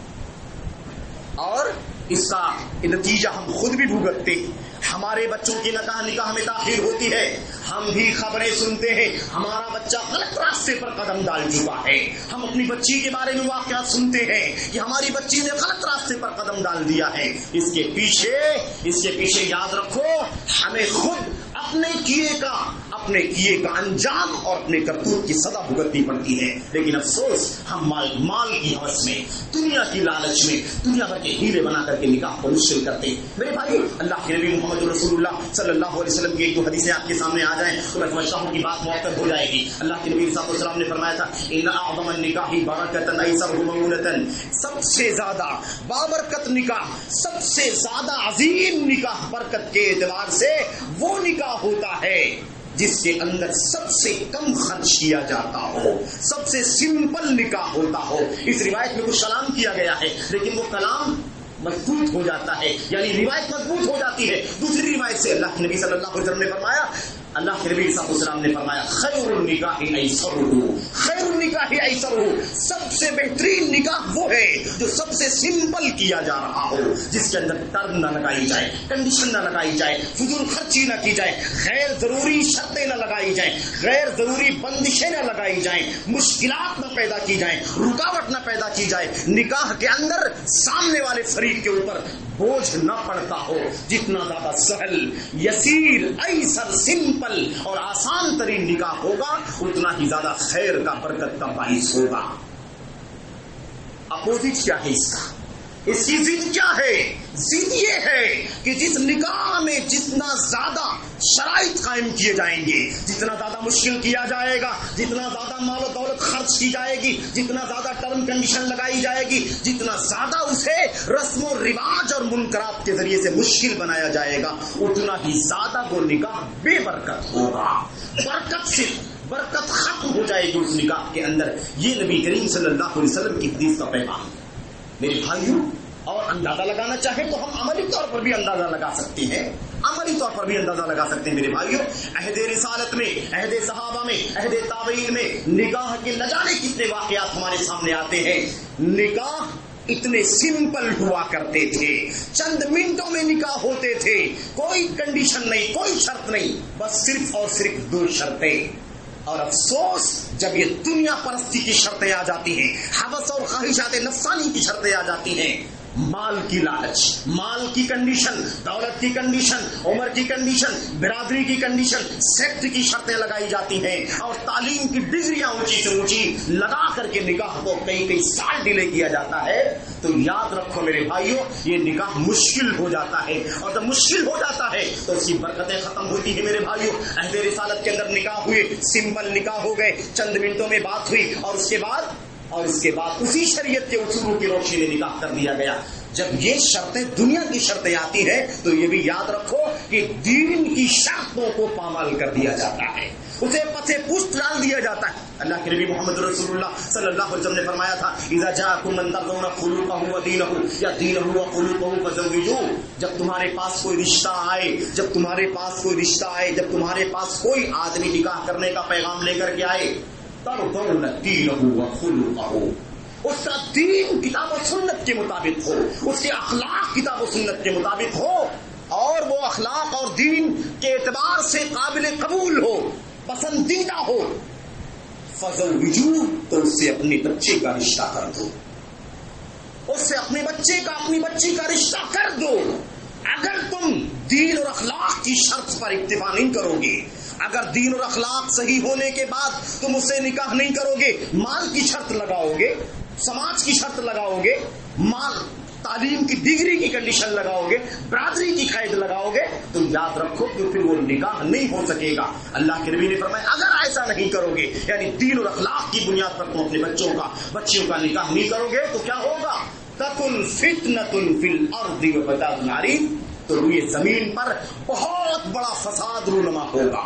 Speaker 1: और इसका नतीजा हम खुद भी भुगतते हैं। हमारे बच्चों की नकाह निकाह में ताखिर होती है। हम भी खबरें सुनते हैं। हमारा बच्चा गलत रास्ते पर कदम डाल चुका है। हम अपनी बच्ची के बारे में वाकया सुनते हैं कि हमारी बच्ची ने गलत रास्ते पर कदम डाल दिया है। इसके पीछे इसके पीछे याद रखो, हमें खुद अपने किए का अपने किए का अंजाम और अपने करतूत की सदा भुगतनी पड़ती है। लेकिन अफसोस, हम माल माल की हवस में, दुनिया की लालच में, दुनिया भर के हीरे बना करके निकाह को मुश्किल करते मेरे भाई, अल्लाह के नबी मोहम्मद रसूलुल्लाह सल्लल्लाहु अलैहि वसल्लम की एक दो हदीसें आपके सामने आ जाएँ तो मैं समझता हूँ की बात मुआतर हो जाएगी। अल्लाह के नबी सलाम ने फरमाया था इन आदमन निकाही बरकतन ऐसर सबसे ज़्यादा बाबरकत निकाह, सबसे ज़्यादा अजीम निकाह बरकत के एतबार से वो निकाह होता है। जिसके अंदर सबसे कम खर्च किया जाता हो, सबसे सिंपल निकाह होता हो। इस रिवायत में कुछ कलाम किया गया है, लेकिन वो कलाम मज़बूत हो जाता है, यानी रिवायत मज़बूत हो जाती है। दूसरी रिवायत से अल्लाह नबी सल्लल्लाहु अलैहि वसल्लम ने फरमाया अल्लाह के नबी वसल्लम ने फरमाया, खैरुल निकाह खैरुल निकाह ऐसा हो सबसे बेहतरीन निकाह वो है जो सबसे सिंपल किया जा रहा हो, जिसके अंदर टर्म न लगाई जाए, कंडीशन न लगाई जाए, फजूल खर्ची न की जाए, गैर ज़रूरी शर्तें न लगाई जाए, गैर ज़रूरी बंदिशें न लगाई जाए मुश्किल ना पैदा की जाए, रुकावट ना पैदा की जाए, निकाह के अंदर सामने वाले शरीर के ऊपर बोझ न पड़ता हो, जितना ज़्यादा सहल, यसीर, ऐसर, सिंपल और आसान तरीन निकाह होगा, उतना ही ज़्यादा खैर का बरकत का बाइस होगा। अपोजिट क्या है इसका? इसकी जिद क्या है? जिद ये है कि जिस निकाह में जितना ज़्यादा शराइत कायम किए जाएँगे, जितना ज़्यादा मुश्किल किया जाएगा, जितना ज़्यादा मालो दौलत खर्च की जाएगी, जितना ज़्यादा टर्म कंडीशन लगाई जाएगी, जितना ज़्यादा उसे रस्म रिवाज और मुनकरात के ज़रिए से मुश्किल बनाया जाएगा, उतना ही ज़्यादा वो निकाह बेबरकत होगा। बरकत से, बरकत खत्म हो जाएगी उस निकाह के अंदर। ये नबी करीम सल्लल्लाहु अलैहि वसल्लम की हदीस का पैगाम। मेरे भाइयों, और अंदाज़ा लगाना चाहे तो हम अमली तौर पर भी अंदाज़ा लगा सकते हैं। अमली तौर पर भी अंदाज़ा लगा सकते हैं, मेरे भाइयों। अहदे रिसालत में, अहदे सहाबा में, अहदे ताबईन में निगाह के न जाने कितने वाकयात हमारे सामने आते हैं। निगाह इतने सिंपल हुआ करते थे। चंद मिनटों में निकाह होते थे। कोई कंडीशन नहीं, कोई शर्त नहीं। बस सिर्फ़ और सिर्फ़ दो शर्तें। और अफसोस, जब ये दुनिया परस्ती की शर्तें आ जाती हैं, हवस और ख्वाहिशात नफसानी की शर्तें आ जाती हैं माल की लालच, माल की कंडीशन दौलत की कंडीशन उम्र की कंडीशन बिरादरी की कंडीशन सेक्ट की शर्तें लगाई जाती हैं और तालीम की डिग्रियाँ ऊँची से ऊँची लगा करके निकाह को कई कई साल डिले किया जाता है। तो याद रखो मेरे भाइयों, ये निकाह मुश्किल हो जाता है और जब मुश्किल हो जाता है तो उसकी बरकतें खत्म होती है मेरे भाइयों। अहदे रिसालत के अंदर निकाह हुए सिंपल निकाह हो गए, चंद मिनटों में बात हुई और उसके बाद और इसके बाद उसी शरीयत के उसूलों की रोशनी में निकाह कर दिया गया। जब ये शर्तें दुनिया की शर्तें आती है तो ये भी याद रखो कि दीन की शर्तों को पामाल कर दिया जाता है। उसे पथे पुष्ट डाल दिया जाता है। अल्लाह के नबी मोहम्मद रसूलुल्लाह सल्लल्लाहु अलैहि वसल्लम ने फरमाया था, इजा जाकुम मन तर्दौना खुलुकहु व दीनहु, या दीनहु व खुलुकहु फजविजू जब तुम्हारे पास कोई रिश्ता आए, जब तुम्हारे पास कोई रिश्ता आए, जब तुम्हारे पास कोई आदमी निकाह करने का पैगाम लेकर के आए तब दौन दीनहु व खुलुकहु उसका दीन किताब सुन्नत के मुताबिक हो उसके अखलाक किताब सुन्नत के मुताबिक हो और वो अखलाक और दीन के एतबार से काबिल कबूल हो पसंदीदा हो फजल विजू तो उससे अपने बच्चे का रिश्ता कर दो उससे अपने बच्चे का अपनी बच्ची का रिश्ता कर दो अगर तुम दीन और अखलाक की शर्त पर इतफा नहीं करोगे अगर दीन और अखलाक सही होने के बाद तुम उससे निकाह नहीं करोगे, माल की शर्त लगाओगे, समाज की शर्त लगाओगे, माल, तालीम की डिग्री की कंडीशन लगाओगे, बरादरी की कैद लगाओगे तो याद रखो कि फिर वो निकाह नहीं हो सकेगा। अल्लाह के नबी ने फरमाया, अगर ऐसा नहीं करोगे, यानी दीन और अखलाक की बुनियाद पर तुम अपने बच्चों का, बच्चियों का निकाह नहीं करोगे तो क्या होगा? तकुन फितनतुन फिल अर्दी व नारी तो रुए ज़मीन पर बहुत बड़ा फसाद रूनमा होगा,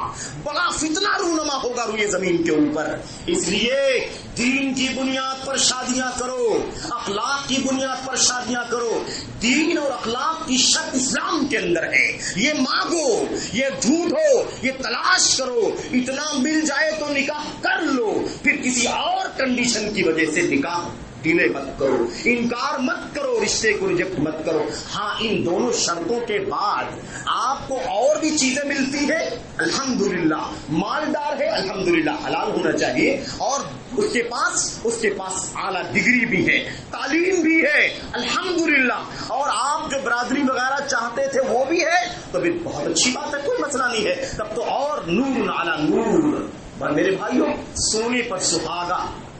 Speaker 1: बड़ा फितना रूनमा होगा रुए ज़मीन के ऊपर। इसलिए दीन की बुनियाद पर शादियाँ करो, अखलाक की बुनियाद पर शादियाँ करो। दीन और अखलाक की शक इस्लाम के अंदर है। ये मांगो, ये ढूंढो, ये तलाश करो। इतना मिल जाए तो निकाह कर लो, फिर किसी और कंडीशन की वजह से निकाह डिले मत करो, इनकार मत करो रिश्ते को रिजेक्ट मत करो। हाँ इन दोनों शर्तों के बाद आपको और भी चीज़ें मिलती है। अल्हम्दुलिल्लाह, मालदार है, अल्हम्दुलिल्लाह, हलाल होना चाहिए। और उसके पास उसके पास आला डिग्री भी है, तालीम भी है, अल्हम्दुलिल्लाह। और आप जो बरादरी वगैरह चाहते थे, वो भी है। तो भी बहुत अच्छी बात है, कोई मसला नहीं है। तब तो और नूर आला नूर। मेरे भाइयों, सोने पर सुहागा।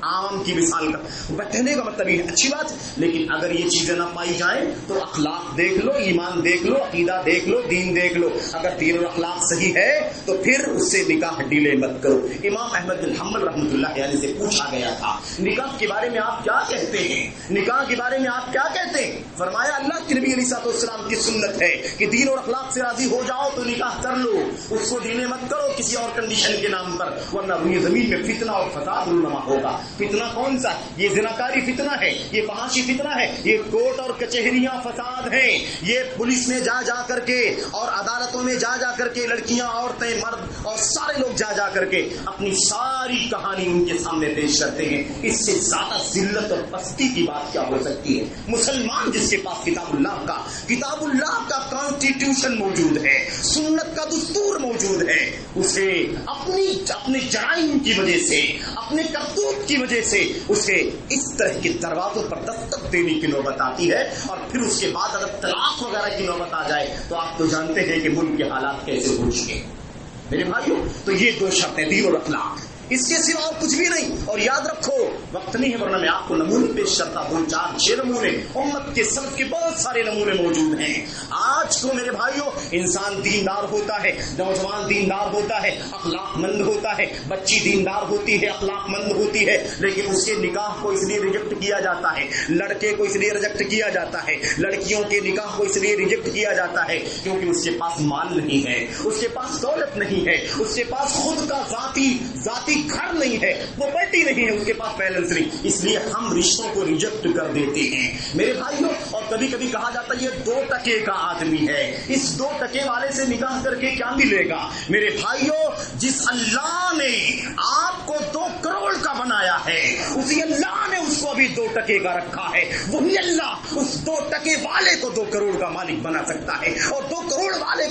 Speaker 1: आम की मिसाल का। कहने का मतलब ये अच्छी बात, लेकिन अगर ये चीज़ें ना पाई जाए तो अखलाक देख लो, ईमान देख लो, अकीदा देख लो, दीन देख लो। अगर और अखलाक सही है तो फिर उससे निकाह डिले मत करो। इमाम अहमद बिन हम्मल रहमतुल्लाह से पूछा गया था, निकाह के बारे में आप क्या कहते हैं? निकाह के बारे में आप क्या कहते हैं? फरमाया, अल्लाह के नबी अलीसलाम की सुन्नत है कि दीन और अखलाक से राज़ी हो जाओ तो निकाह कर लो। उसको डीले मत करो किसी और कंडीशन के नाम पर, वरना ज़मीन में फितना और फसाद होगा। फितना कौन सा? ये जिनाकारी फितना है, ये फहाशी फितना है, ये कोर्ट और कचहरियाँ फसाद हैं। ये पुलिस में जा जा करके और अदालतों में जा जा करके लड़कियाँ, औरतें, मर्द और सारे लोग जा जा करके अपनी सारी कहानी उनके सामने पेश करते हैं। इससे ज़्यादा जिल्लत और पस्ती की बात क्या हो सकती है? मुसलमान जिसके पास किताबुल्लाह का किताबुल्लाह का कॉन्स्टिट्यूशन मौजूद है, सुन्नत का दस्तूर मौजूद है, उसे अपनी, अपने जराइम की वजह से, अपने करतूत की वजह से उसे इस तरह के दरवाजों पर दस्तक देने की नौबत आती है और फिर उसके बाद अगर तलाक वगैरह की नौबत आ जाए तो आप तो जानते हैं कि मुल्क के हालात कैसे हो चुके मेरे भाइयों तो ये दो शर्तें दी और अखलाक। इसके सिवा और कुछ भी नहीं। और याद रखो, वक्त नहीं है, वरना मैं आपको नमूने पेश करता हूँ। चार छह नमूने, उम्मत के सब के बहुत सारे नमूने मौजूद हैं। आज तो मेरे भाइयों, इंसान दीनदार होता है, नौजवान दीनदार होता है, अखलाकमंद होता है, बच्ची दीनदार होती है, अखलाकमंद होती है। लेकिन उसके निकाह को इसलिए रिजेक्ट किया जाता है, लड़के को इसलिए रिजेक्ट किया जाता है, लड़कियों के निकाह को इसलिए रिजेक्ट किया जाता है, क्योंकि उसके पास माल नहीं है, उसके पास दौलत नहीं है, उसके पास खुद का जाति जाति कोई घर नहीं है। वो प्रॉपर्टी नहीं है उसके पास बैलेंस नहीं। इसलिए हम रिश्तों को रिजेक्ट कर देते हैं। मेरे भाइयों, और कभी कभी कहा जाता है, ये दो टके का आदमी है। इस दो टके वाले से निकाह करके क्या मिलेगा? मेरे भाइयों, जिस अल्लाह ने आपको दो करोड़ का बनाया है, उसी अल्लाह ने उसको अभी दो टके का रखा है। वही अल्लाह उस दो टके वाले को दो करोड़ का मालिक बना सकता है। और दो करोड़ वाले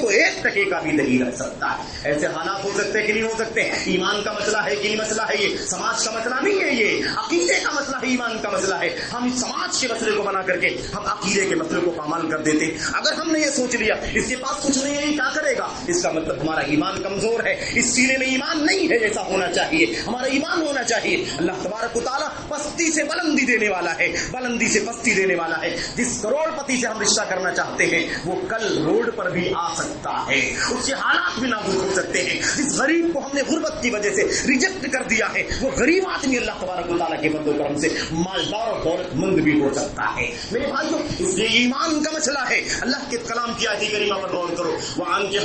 Speaker 1: टके का भी नहीं रख सकता है। ऐसे हालात हो सकते हैं कि नहीं हो सकते ईमान का मसला है कि नहीं मसला है ये? समाज का मसला नहीं है ये। अकीदे का मसला है, ईमान का मसला है। हम समाज के मसले को बना करके हम अकीदे के मसले को पामाल कर देते। अगर हमने ये सोच लिया, इसके पास कुछ नहीं है क्या करेगा? इसका मतलब हमारा ईमान कमज़ोर है। इस सीने में ईमान नहीं है जैसा होना चाहिए। हमारा ईमान होना चाहिए। अल्लाह तबारक ताला पस्ती से बुलंदी देने वाला है। बुलंदी से पस्ती देने वाला है। जिस करोड़पति से हम रिश्ता करना चाहते हैं, वो कल रोड पर भी आ सकता है। उसके हालात भी नाजुक हो सकते हैं। जिस गरीब को हमने गुर्बत की वजह से रिजेक्ट कर दिया है। वो गरीब आदमी अल्लाह तबारक के बंदो करम से मालदार और दौलतमंद भी हो सकता है। मेरे भाइयों, इसलिए ईमान का मसला है। अल्लाह के कलाम की आदि करीमा पर गौर करो। वह आन के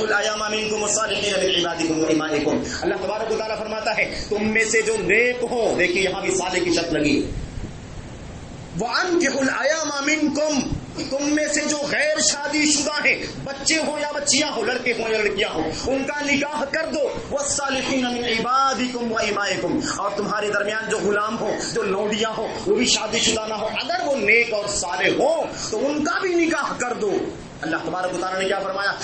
Speaker 1: अल्लाह तबारक फरमाता है, तुम में से जो नेक हो, देखिए यहाँ भी साले की शर्त लगी वह अन के मिन कुम तुम में से जो गैर शादी शुदा है, बच्चे हो या बच्चियाँ हो, लड़के हो या लड़कियाँ हो, उनका निकाह कर दो। वसालिकुम और तुम्हारे दरमियान जो गुलाम हो, जो लौडिया हो, वो भी शादीशुदा ना हो। अगर वो नेक और साले हो तो उनका भी निकाह कर दो। अल्लाह तबारक ने क्या फरमाया?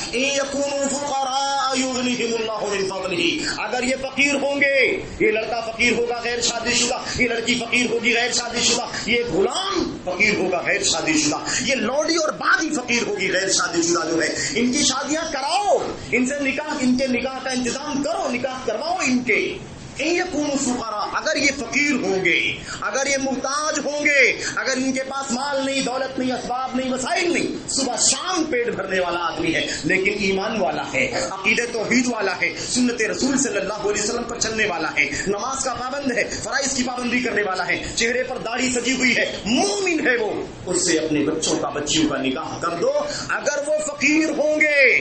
Speaker 1: अगर ये फकीर होंगे, ये लड़का फकीर होगा, गैर शादीशुदा। ये लड़की फकीर होगी, गैर शादीशुदा। ये गुलाम फकीर होगा, गैर शादीशुदा। ये लौडी और बागी फकीर होगी, गैर शादीशुदा जो है। इनकी शादियाँ कराओ। इनसे निकाह, इनके निकाह का इंतज़ाम करो, निकाह करवाओ इनके। फुकारा। अगर ये फकीर होंगे, अगर ये मुहताज होंगे, अगर इनके पास माल नहीं, दौलत नहीं, असबाब नहीं, वसाइल नहीं, सुबह शाम पेट भरने वाला आदमी है, लेकिन ईमान वाला है, अकीद तोहीद वाला है, सुन्नत रसूल सल्लल्लाहु अलैहि वसल्लम पर चलने वाला है, नमाज़ का पाबंद है, फराइज की पाबंदी करने वाला है, चेहरे पर दाढ़ी सजी हुई है, मोमिन है वो उससे अपने बच्चों का, बच्चियों का निकाह कर दो। अगर वो फकीर होंगे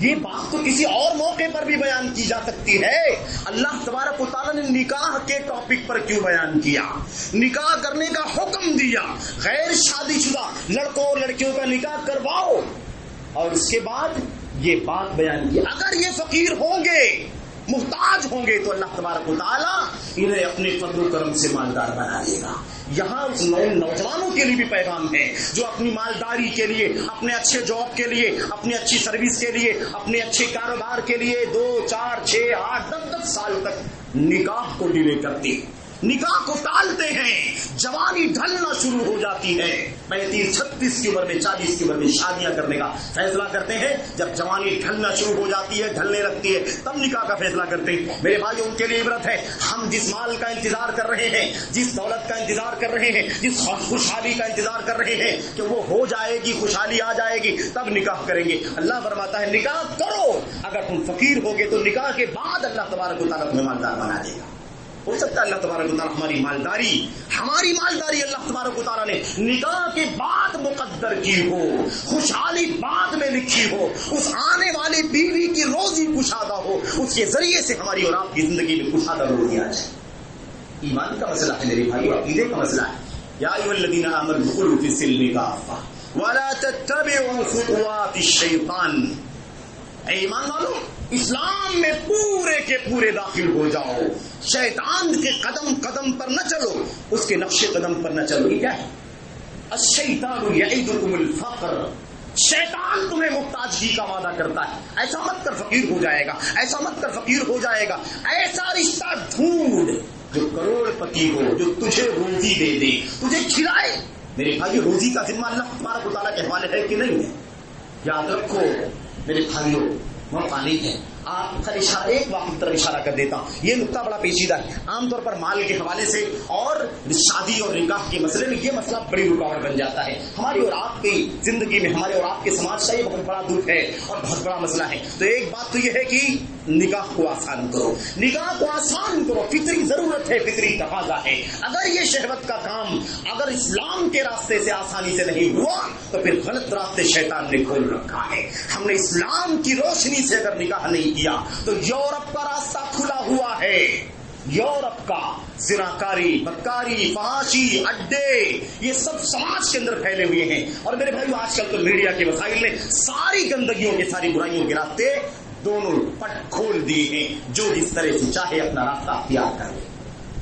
Speaker 1: ये बात तो किसी और मौके पर भी बयान की जा सकती है। अल्लाह तबारक ने निकाह के टॉपिक पर क्यों बयान किया? निकाह करने का हुक्म दिया। गैर शादीशुदा लड़कों और लड़कियों का निकाह करवाओ। और उसके बाद ये बात बयान की। अगर ये फकीर होंगे, मुहताज होंगे तो अल्लाह तबारक इन्हें अपने फजल करम से मालदार बना देगा। यहाँ नौजवानों के लिए भी पैगाम है, जो अपनी मालदारी के लिए, अपने अच्छे जॉब के लिए, अपनी अच्छी सर्विस के लिए, अपने अच्छे कारोबार के लिए दो, चार, छह, आठ, दस दस साल तक निकाह को डिले करते निकाह को टालते हैं। जवानी ढलना शुरू हो जाती है। पैंतीस छत्तीस की उम्र में, चालीस की उम्र में शादियाँ करने का फैसला करते हैं। जब जवानी ढलना शुरू हो जाती है, ढलने लगती है, तब निकाह का फैसला करते हैं। मेरे भाई उनके लिए इबरत है। हम जिस माल का इंतज़ार कर रहे हैं, जिस दौलत का इंतज़ार कर रहे हैं, जिस खुशहाली का इंतज़ार कर रहे हैं कि वो हो जाएगी, खुशहाली आ जाएगी, तब निकाह करेंगे। अल्लाह फरमाता है, निकाह करो। अगर तुम फकीर होगे तो निकाह के बाद अल्लाह तबारक तुम्हें मालदार बना देगा। हो सकता है अल्लाह तबारक हमारी मालदारी हमारी मालदारी अल्लाह तबारक ने निकाह के बाद मुकद्दर की हो, खुशहाली बाद में लिखी हो, उस आने वाली बीवी की रोजी कुशादा हो, उसके ज़रिए से हमारी और आपकी ज़िंदगी में कुशादा रोजी आ जाए। ईमान का मसला है मेरे भाई अकीदे का मसला है। या ईमान वालों इस्लाम में पूरे के पूरे दाखिल हो जाओ। शैतान के कदम कदम पर न चलो, उसके नक्शे कदम पर न चलो। ये क्या है? फकर शैतान तुम्हें मुख्ताजगी का वादा करता है। ऐसा मत कर फकीर हो जाएगा, ऐसा मत कर फकीर हो जाएगा। ऐसा रिश्ता ढूंढ, जो करोड़पति हो, जो तुझे रोजी दे दे, तुझे खिलाए। मेरे भाई रोजी का जिम्मा अल्लाह तुम्हारा के हवाले है कि नहीं? है याद रखो, मेरे भाइयों मौका है। है आपका इशारा एक वक्त की तरफ़ इशारा कर देता हूँ। ये नुकता बड़ा पेचीदा है। आमतौर पर माल के हवाले से और शादी और निकाह के मसले में ये मसला बड़ी रुकावट बन जाता है। हमारी और आपकी ज़िंदगी में, हमारे और आपके समाज का ये बहुत बड़ा दुख है और बहुत बड़ा मसला है। तो एक बात तो यह है कि निकाह को आसान करो। निकाह को आसान करो। फितरी ज़रूरत है, फितरी तकाजा है। अगर ये शहवत का काम अगर इस्लाम के रास्ते से आसानी से नहीं हुआ तो फिर गलत रास्ते शैतान ने खोल रखा है। हमने इस्लाम की रोशनी से अगर निकाह नहीं किया तो यूरोप का रास्ता खुला हुआ है। यूरोप का जिनाकारी बदकारी, फहाशी, अड्डे, ये सब समाज के अंदर फैले हुए हैं। और मेरे भाई आजकल तो मीडिया के वसाइल ने सारी गंदगियों के, सारी बुराइयों के रास्ते दोनों पट खोल दिए हैं, जो जिस तरह से चाहे अपना रास्ता अख्तियार कर ले।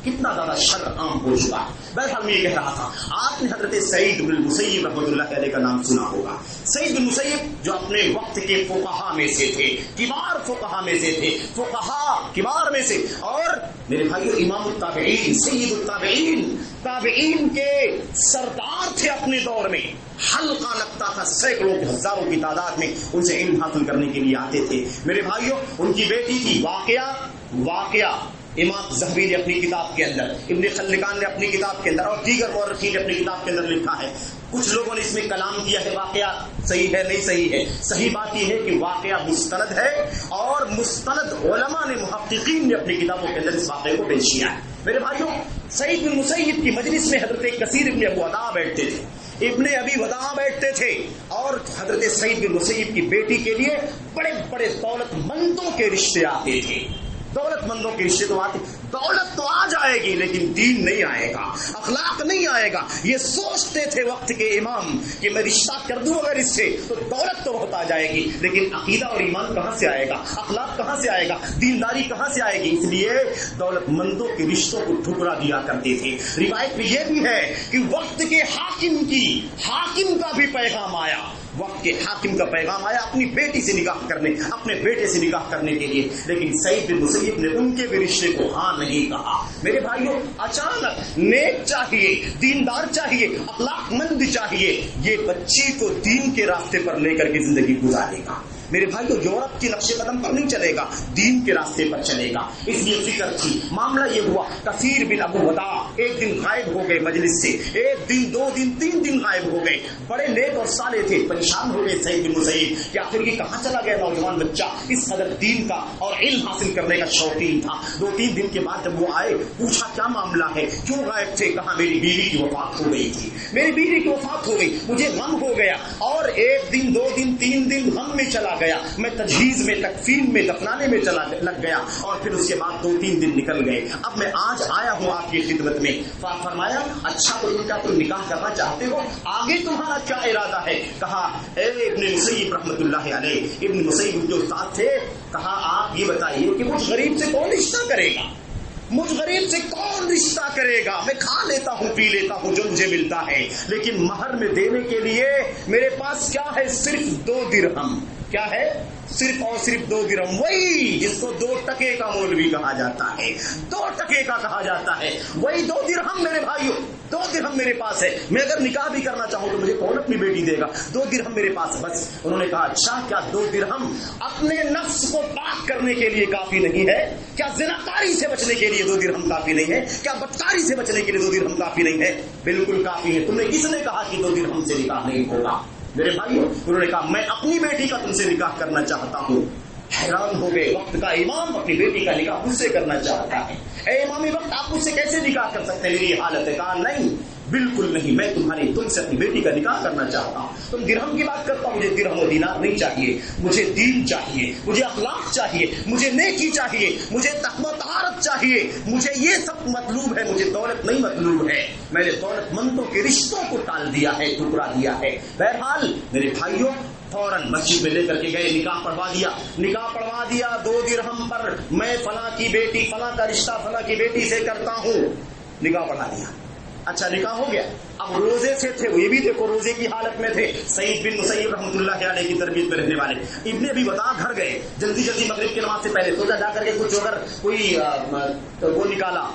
Speaker 1: कितना ज़्यादा शर आम हो चुका बहरहाल मैं ये कह रहा था, आपने हज़रत सईद मुसैब रहमत का नाम सुना होगा। सईद बिन मुसैब जो अपने वक्त के फुकहा में से थे, किबार फुकहा में से थे, फुकहा किबार में से। और मेरे भाइयों, इमाम ताबेईन, सईद ताबेईन ताबेईन के सरदार थे अपने दौर में। हल्का लगता था सैकड़ों की, हज़ारों की तादाद में उनसे इल्म हासिल करने के लिए आते थे। मेरे भाइयों, उनकी बेटी थी वाकया। वाकया, इमाम जहबी ने अपनी किताब के अंदर, इब्ने खल्लिकान ने अपनी किताब के अंदर और दीगर मौरखी ने अपनी किताब के अंदर लिखा है। कुछ लोगों ने इसमें कलाम किया है, वाकया सही है, नहीं सही है? सही बात यह है कि वाकया मुस्तनद है और मुस्तनद ओलमा ने मुहक्कीन ने अपनी किताबों के अंदर इस वाक़े को पेश किया है। मेरे भाइयों, सईद बिन मुसैद की मजलिस में हज़रत कसीर इब्ने अबू अदा बैठते थे। इब्ने अभी वदा बैठते थे और हज़रत सईद बिन मुसैब की बेटी के लिए बड़े बड़े दौलतमंदों के रिश्ते आते थे। दौलतमंदों के रिश्ते तो आते दौलत तो आ जाएगी, लेकिन दीन नहीं आएगा, अखलाक नहीं आएगा। ये सोचते थे वक्त के इमाम कि मैं रिश्ता कर दू अगर इससे तो दौलत तो बहुत आ जाएगी। लेकिन अकीदा और ईमान कहाँ से आएगा? अखलाक कहाँ से आएगा? दीनदारी कहाँ से आएगी? इसलिए दौलतमंदों के रिश्तों को ठुकरा दिया करते थे। रिवायत में यह भी है कि वक्त के हाकिम की, हाकिम का भी पैगाम आया। वक्त के हाकिम का पैगाम आया अपनी बेटी से निकाह करने, अपने बेटे से निकाह करने के लिए। लेकिन सईद बिन मुसैब ने उनके भी रिश्ते को हाँ नहीं कहा। मेरे भाइयों, अचानक नेक चाहिए, दीनदार चाहिए, अखलाकमंद चाहिए, ये बच्ची को दीन के रास्ते पर लेकर के ज़िंदगी गुजारेगा। मेरे भाई तो यूरोप के नक्शे कदम पर नहीं चलेगा, दीन के रास्ते पर चलेगा। इसलिए फ़िक्र थी। मामला ये हुआ, कसीर बिन अबू बता एक दिन गायब हो गए मजलिस से। एक दिन, दो दिन, तीन दिन गायब हो गए। बड़े नेक और साले थे, परेशान हो गए सईद बिन मुसईद कि आखिर ये कहाँ चला गया नौजवान बच्चा? इस कदर दीन का और इल्म हासिल करने का शौकीन था। दो तीन दिन के बाद जब वो आए, पूछा, क्या मामला है? क्यों गायब थे? कहा मेरी बीवी की वफात हो गई थी? मेरी बीवी की वफात हो गई। मुझे गम हो गया और एक दिन, दो दिन, तीन दिन गम में चला गया। मैं तजहीज में, तकफीन में, दफनाने में चला लग गया और फिर उसके बाद दो तीन दिन निकल गए। अब मैं आज आया हूँ आपकी खिदमत में। फरमाया अच्छा तो इनका तुम निकाह करना चाहते हो? आगे तुम्हारा क्या इरादा है? कहा इब्न मुसैब रहमतुल्लाह अलैह, इब्न मुसैब जो साथ थे, कहा, आप ये बताइए कि मुझ गरीब से कौन रिश्ता करेगा? मुझ गरीब से कौन रिश्ता करेगा? मैं खा लेता हूँ, पी लेता हूँ, जो मुझे मिलता है। लेकिन महर में देने के लिए मेरे पास क्या है? सिर्फ़ दो दिरहम। क्या है? सिर्फ़ और सिर्फ़ दो दिरहम वही जिसको दो टके का मोल भी कहा जाता है। दो टके का कहा जाता है। वही दो दिरहम मेरे भाइयों, दो दिरहम मेरे पास है। मैं अगर निकाह भी करना चाहूँ तो मुझे कौन अपनी बेटी देगा? दो दिरहम मेरे पास बस उन्होंने कहा अच्छा क्या दो दिरहम अपने नफ्स को पाक करने के लिए काफ़ी नहीं है? क्या जिनाकारी से बचने के लिए दो दिरहम काफ़ी नहीं है? क्या बदकारी से बचने के लिए दो दिरहम काफ़ी नहीं है? बिल्कुल काफ़ी है। तुमने किसने कहा कि दो दिरहम से निकाह नहीं होगा? मेरे भाई, उन्होंने कहा, मैं अपनी बेटी का तुमसे निकाह करना चाहता हूँ। हैरान हो गए। वक्त का इमाम अपनी बेटी का निकाह मुझसे करना चाहता है। ए इमामी वक्त, आप मुझसे कैसे निकाह कर सकते हैं? मेरी हालत है कहा नहीं। बिल्कुल नहीं, मैं तुम्हारी, तुमसे अपनी बेटी का निकाह करना चाहता हूँ। तुम दिरहम की बात करता मुझे दिरहम और दिनार नहीं चाहिए, मुझे दीन चाहिए, मुझे अखलाक चाहिए, मुझे नेकी चाहिए, मुझे तकवा तहारत चाहिए, मुझे ये सब मतलूब है, मुझे दौलत नहीं मतलूब है। मैंने दौलतमंदों के रिश्तों को टाल दिया है, टुकड़ा दिया है। बहरहाल, मेरे भाइयों, फ़ौरन मस्जिद में लेकर के गए, निकाह पढ़वा दिया। निकाह पढ़वा दिया, दो दिरहम पर मैं फला की बेटी, फला का रिश्ता, फला की बेटी से करता हूँ। निकाह पढ़ा दिया। अच्छा निकाह हो गया। अब रोज़े से थे ये भी देखो, रोज़े की हालत में थे। सईद बिन मुसैब रहमतुल्लाह की तरबियत में रहने वाले। इब्ने भी बता घर गए, जल्दी जल्दी मगरिब की नमाज़ से पहले सोचा, जा करके कुछ अगर कोई तो वो निकाला।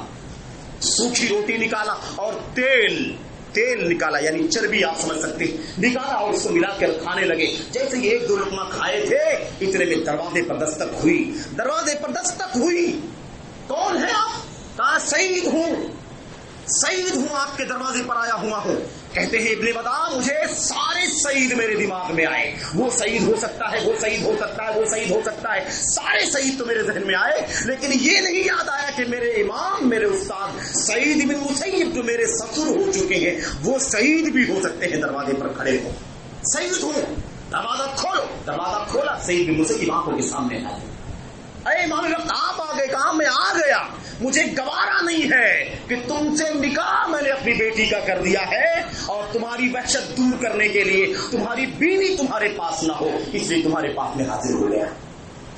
Speaker 1: सूखी रोटी निकाला और तेल तेल निकाला, यानी चर्बी आप समझ सकते हैं। निकाला और उसको मिलाकर खाने लगे। जैसे एक दो लुकमा खाए थे, इतने में दरवाजे पर दस्तक हुई। दरवाजे पर दस्तक हुई। कौन है आप? कहा शहीद हूँ? सईद हूँ, आपके दरवाजे पर आया हुआ हूँ। कहते हैं, इब्ने बता मुझे सारे सईद मेरे दिमाग में आए। वो सईद हो सकता है, वो सईद हो सकता है, वो सईद हो सकता है। सारे सईद तो मेरे जहन में आए, लेकिन ये नहीं याद आया कि मेरे इमाम, मेरे उस्ताद सईद बिन मुसैब जो मेरे ससुर हो चुके हैं, वो सईद भी हो सकते हैं दरवाजे पर खड़े हो। सईद हूँ। दरवाज़ा खोलो। दरवाज़ा खोला, सईद बिन मुसैब आँखों के सामने आए अरे इमाम आप आ गए कहा? मैं आ गया। मुझे गवारा नहीं है कि तुमसे निकाह मैंने अपनी बेटी का कर दिया है और तुम्हारी वहशत दूर करने के लिए तुम्हारी बीवी तुम्हारे पास ना हो, इसलिए तुम्हारे पास में हाजिर हो गया।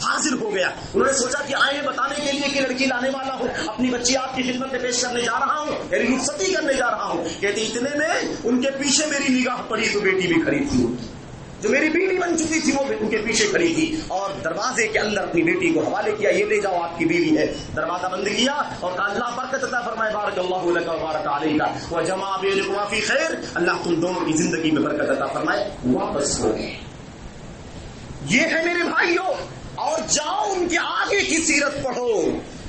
Speaker 1: हाजिर हो गया। उन्होंने सोचा कि आए बताने के लिए कि लड़की लाने वाला हूँ, अपनी बच्ची आपकी खिदमत में पेश करने जा रहा हूँ, मेरी रुखसती करने जा रहा हूँ। कहते, इतने में उनके पीछे मेरी निगाह पड़ी तो बेटी भी खड़ी थी जो मेरी बीवी बन चुकी थी, वो उनके पीछे खड़ी थी। और दरवाजे के अंदर अपनी बेटी को हवाले किया, ये ले जाओ, आपकी बीवी है। दरवाज़ा बंद किया और अल्लाह बरकत फरमाए अल्लाह बारक अलैका। व जमा बेलकुमाफी खैर। अल्लाह तुम दोनों की ज़िंदगी में बरकत अता फरमाए, वापस हो। गए ये है मेरे भाइयों, और जाओ उनके आगे की सीरत पढ़ो।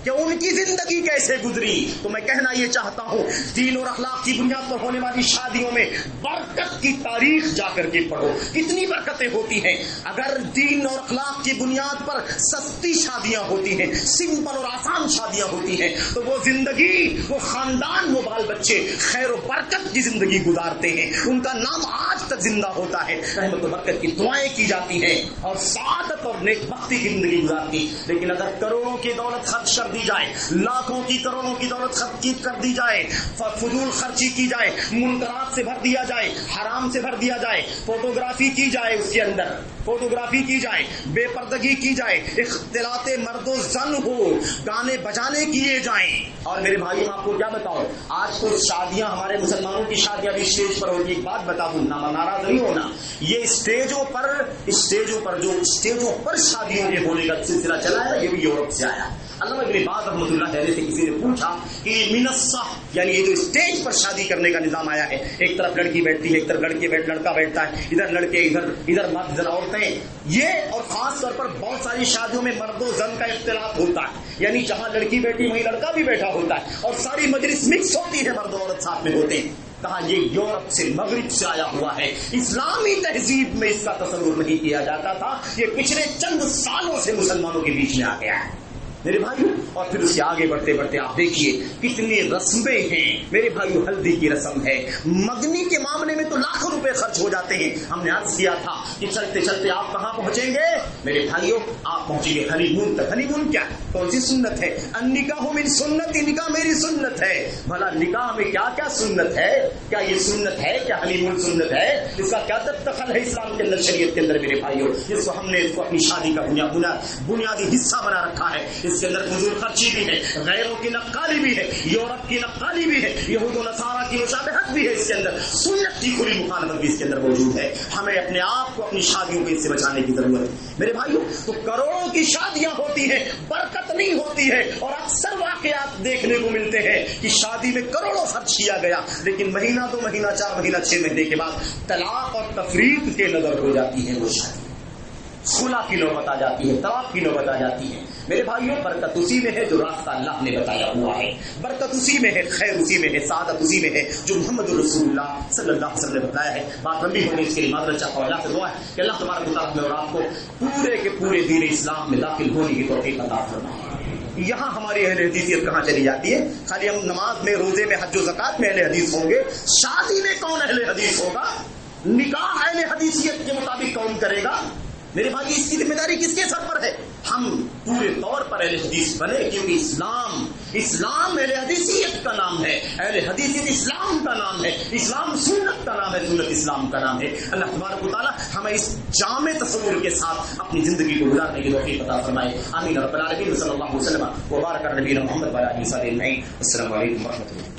Speaker 1: कि उनकी ज़िंदगी कैसे गुजरी? तो मैं कहना यह चाहता हूँ, दीन और अखलाक की बुनियाद पर होने वाली शादियों में बरकत की तारीख जाकर के पढ़ो। कितनी बरकतें होती हैं? अगर दीन और अखलाक की बुनियाद पर सस्ती शादियाँ होती हैं, सिंपल और आसान शादियाँ होती हैं तो वो ज़िंदगी, वो खानदान, वो बाल बच्चे खैर बरकत की ज़िंदगी गुजारते हैं। उनका नाम आज तक ज़िंदा होता है। रहमत बरकत की दुआएँ की जाती हैं और सादत और नेकबख्ती की ज़िंदगी गुजारती। लेकिन अगर करोड़ों की दौलत खर्च दी जाए। लाखों की, करोड़ों की दौलत खर्ची कर दी जाए। फजूल खर्ची की जाए। मुनकरात से भर दिया जाए। हराम से भर दिया जाए। फोटोग्राफी की जाए उसके अंदर। फोटोग्राफी की जाए। बेपर्दगी की जाए। इख्तलाते मर्दो जन हो। गाने बजाने किए जाए। और मेरे भाई आपको क्या बताऊँ? आज तो शादियाँ, हमारे मुसलमानों की शादियाँ भी स्टेज पर होती एक बात बता दूँ ना नाराज़ नहीं होना। ये स्टेजों पर स्टेजों पर, जो स्टेजों पर शादियों के होने का सिलसिला चला है, ये भी यूरोप से आया। से किसी ने पूछा कि यानी ये जो स्टेज पर शादी करने का निज़ाम आया है एक तरफ़ लड़की बैठती है एक तरफ़ लड़के बैठ लड़का बैठता है, इधर लड़के, इधर इधर मर्द इधर औरतें ये और खास तौर पर बहुत सारी शादियों में मर्दो जन का इख्तलाफ होता है यानी जहाँ लड़की बैठी वहीं लड़का भी बैठा होता है, और सारी मजलिस मिक्स होती है मर्द औरत साथ में होते हैं। कहा ये यूरोप से मगरब से आया हुआ है? इस्लामी तहजीब में इसका तस्वुर नहीं किया जाता था। ये पिछले चंद सालों से मुसलमानों के बीच में आ गया है। मेरे भाई और फिर उसके आगे बढ़ते बढ़ते आप देखिए कितनी रस्में हैं। मेरे भाई हल्दी की रस्म है। मगनी के मामले में तो लाखों रुपए खर्च हो जाते हैं। हमने अर्ज़ किया था कि चलते चलते आप कहाँ पहुँचेंगे? मेरे भाइयों, आप पहुँचेंगे हनीमून तक। हनीमून क्या? कौन सी सुन्नत है? निकाह मेरी सुन्नत निकाह मेरी सुन्नत है। भला निकाह में क्या क्या सुन्नत है? क्या ये सुन्नत है? क्या हनीमून सुन्नत है? इसका क्या दखल है इस्लाम के अंदर, शरीयत के अंदर मेरे भाइयों? जिसको हमने इसको अपनी शादी का बुनियादी हिस्सा बना रखा है। इसके अंदर फजूल खर्ची भी है, गैरों की नक्काली भी है यूरोप की नक्काली भी है, यहूद नसारा की मुशाबहत भी है इसके अंदर, सुन्नत की खुली मुखालफत भी इसके अंदर मौजूद है। हमें अपने आप को अपनी शादियों को इससे बचाने की ज़रूरत है। मेरे भाइयों तो करोड़ों की शादियाँ होती है, बरकत नहीं होती है, और अक्सर वाकयात देखने को मिलते हैं कि शादी में करोड़ों खर्च किया गया, लेकिन महीना दो महीना, चार महीना, छह महीने के बाद तलाक और तफरीक के नज़र हो जाती है वो शादी। खुला की नौबत आ जाती है तवाफ की नौबत आ जाती है। मेरे भाइयों, बरकत उसी में है जो रास्ता अल्लाह ने बताया हुआ है। बरकत उसी में है, खैर उसी में है, सादत उसी में है, जो मोहम्मद रसूलुल्लाह सल्लल्लाहु अलैहि वसल्लम ने बताया है। बात लंबी होने इसके लिए मादर चाहता अल्लाह से दुआ है कि अल्लाह तबारक व में और आपको पूरे के पूरे दीन इस्लाम में दाखिल होने की तौफीक अता फरमाए। यहाँ हमारी अहल हदीसियत कहाँ चली जाती है? खाली हम नमाज़ में, रोज़े में, हज जक़ात में अहल हदीस होंगे। शादी में कौन अहल हदीस होगा? निकाह अहल हदीसियत के मुताबिक कौन करेगा? मेरे भाई इसकी ज़िम्मेदारी किसके सर पर है? हम पूरे तौर पर अहले हदीस बने, क्योंकि इस्लाम इस्लाम अहले हदीसियत का नाम है। अहले हदीसियत इस्लाम का नाम है। इस्लाम सुन्नत का नाम है, सुन्नत इस्लाम का नाम है। अल्लाह तबारक ताला हमें इस जामे तस्वुर के साथ अपनी ज़िंदगी को गुजारने की तौफीक अता फरमाए। आमीन रब्बल आलमीन। सल्लल्लाहु अलैहि वसल्लम। व बारक नबीना मोहम्मद व आलिहि वसल्लम अस्सलाम वालेकुम व रहमतुल्लाह।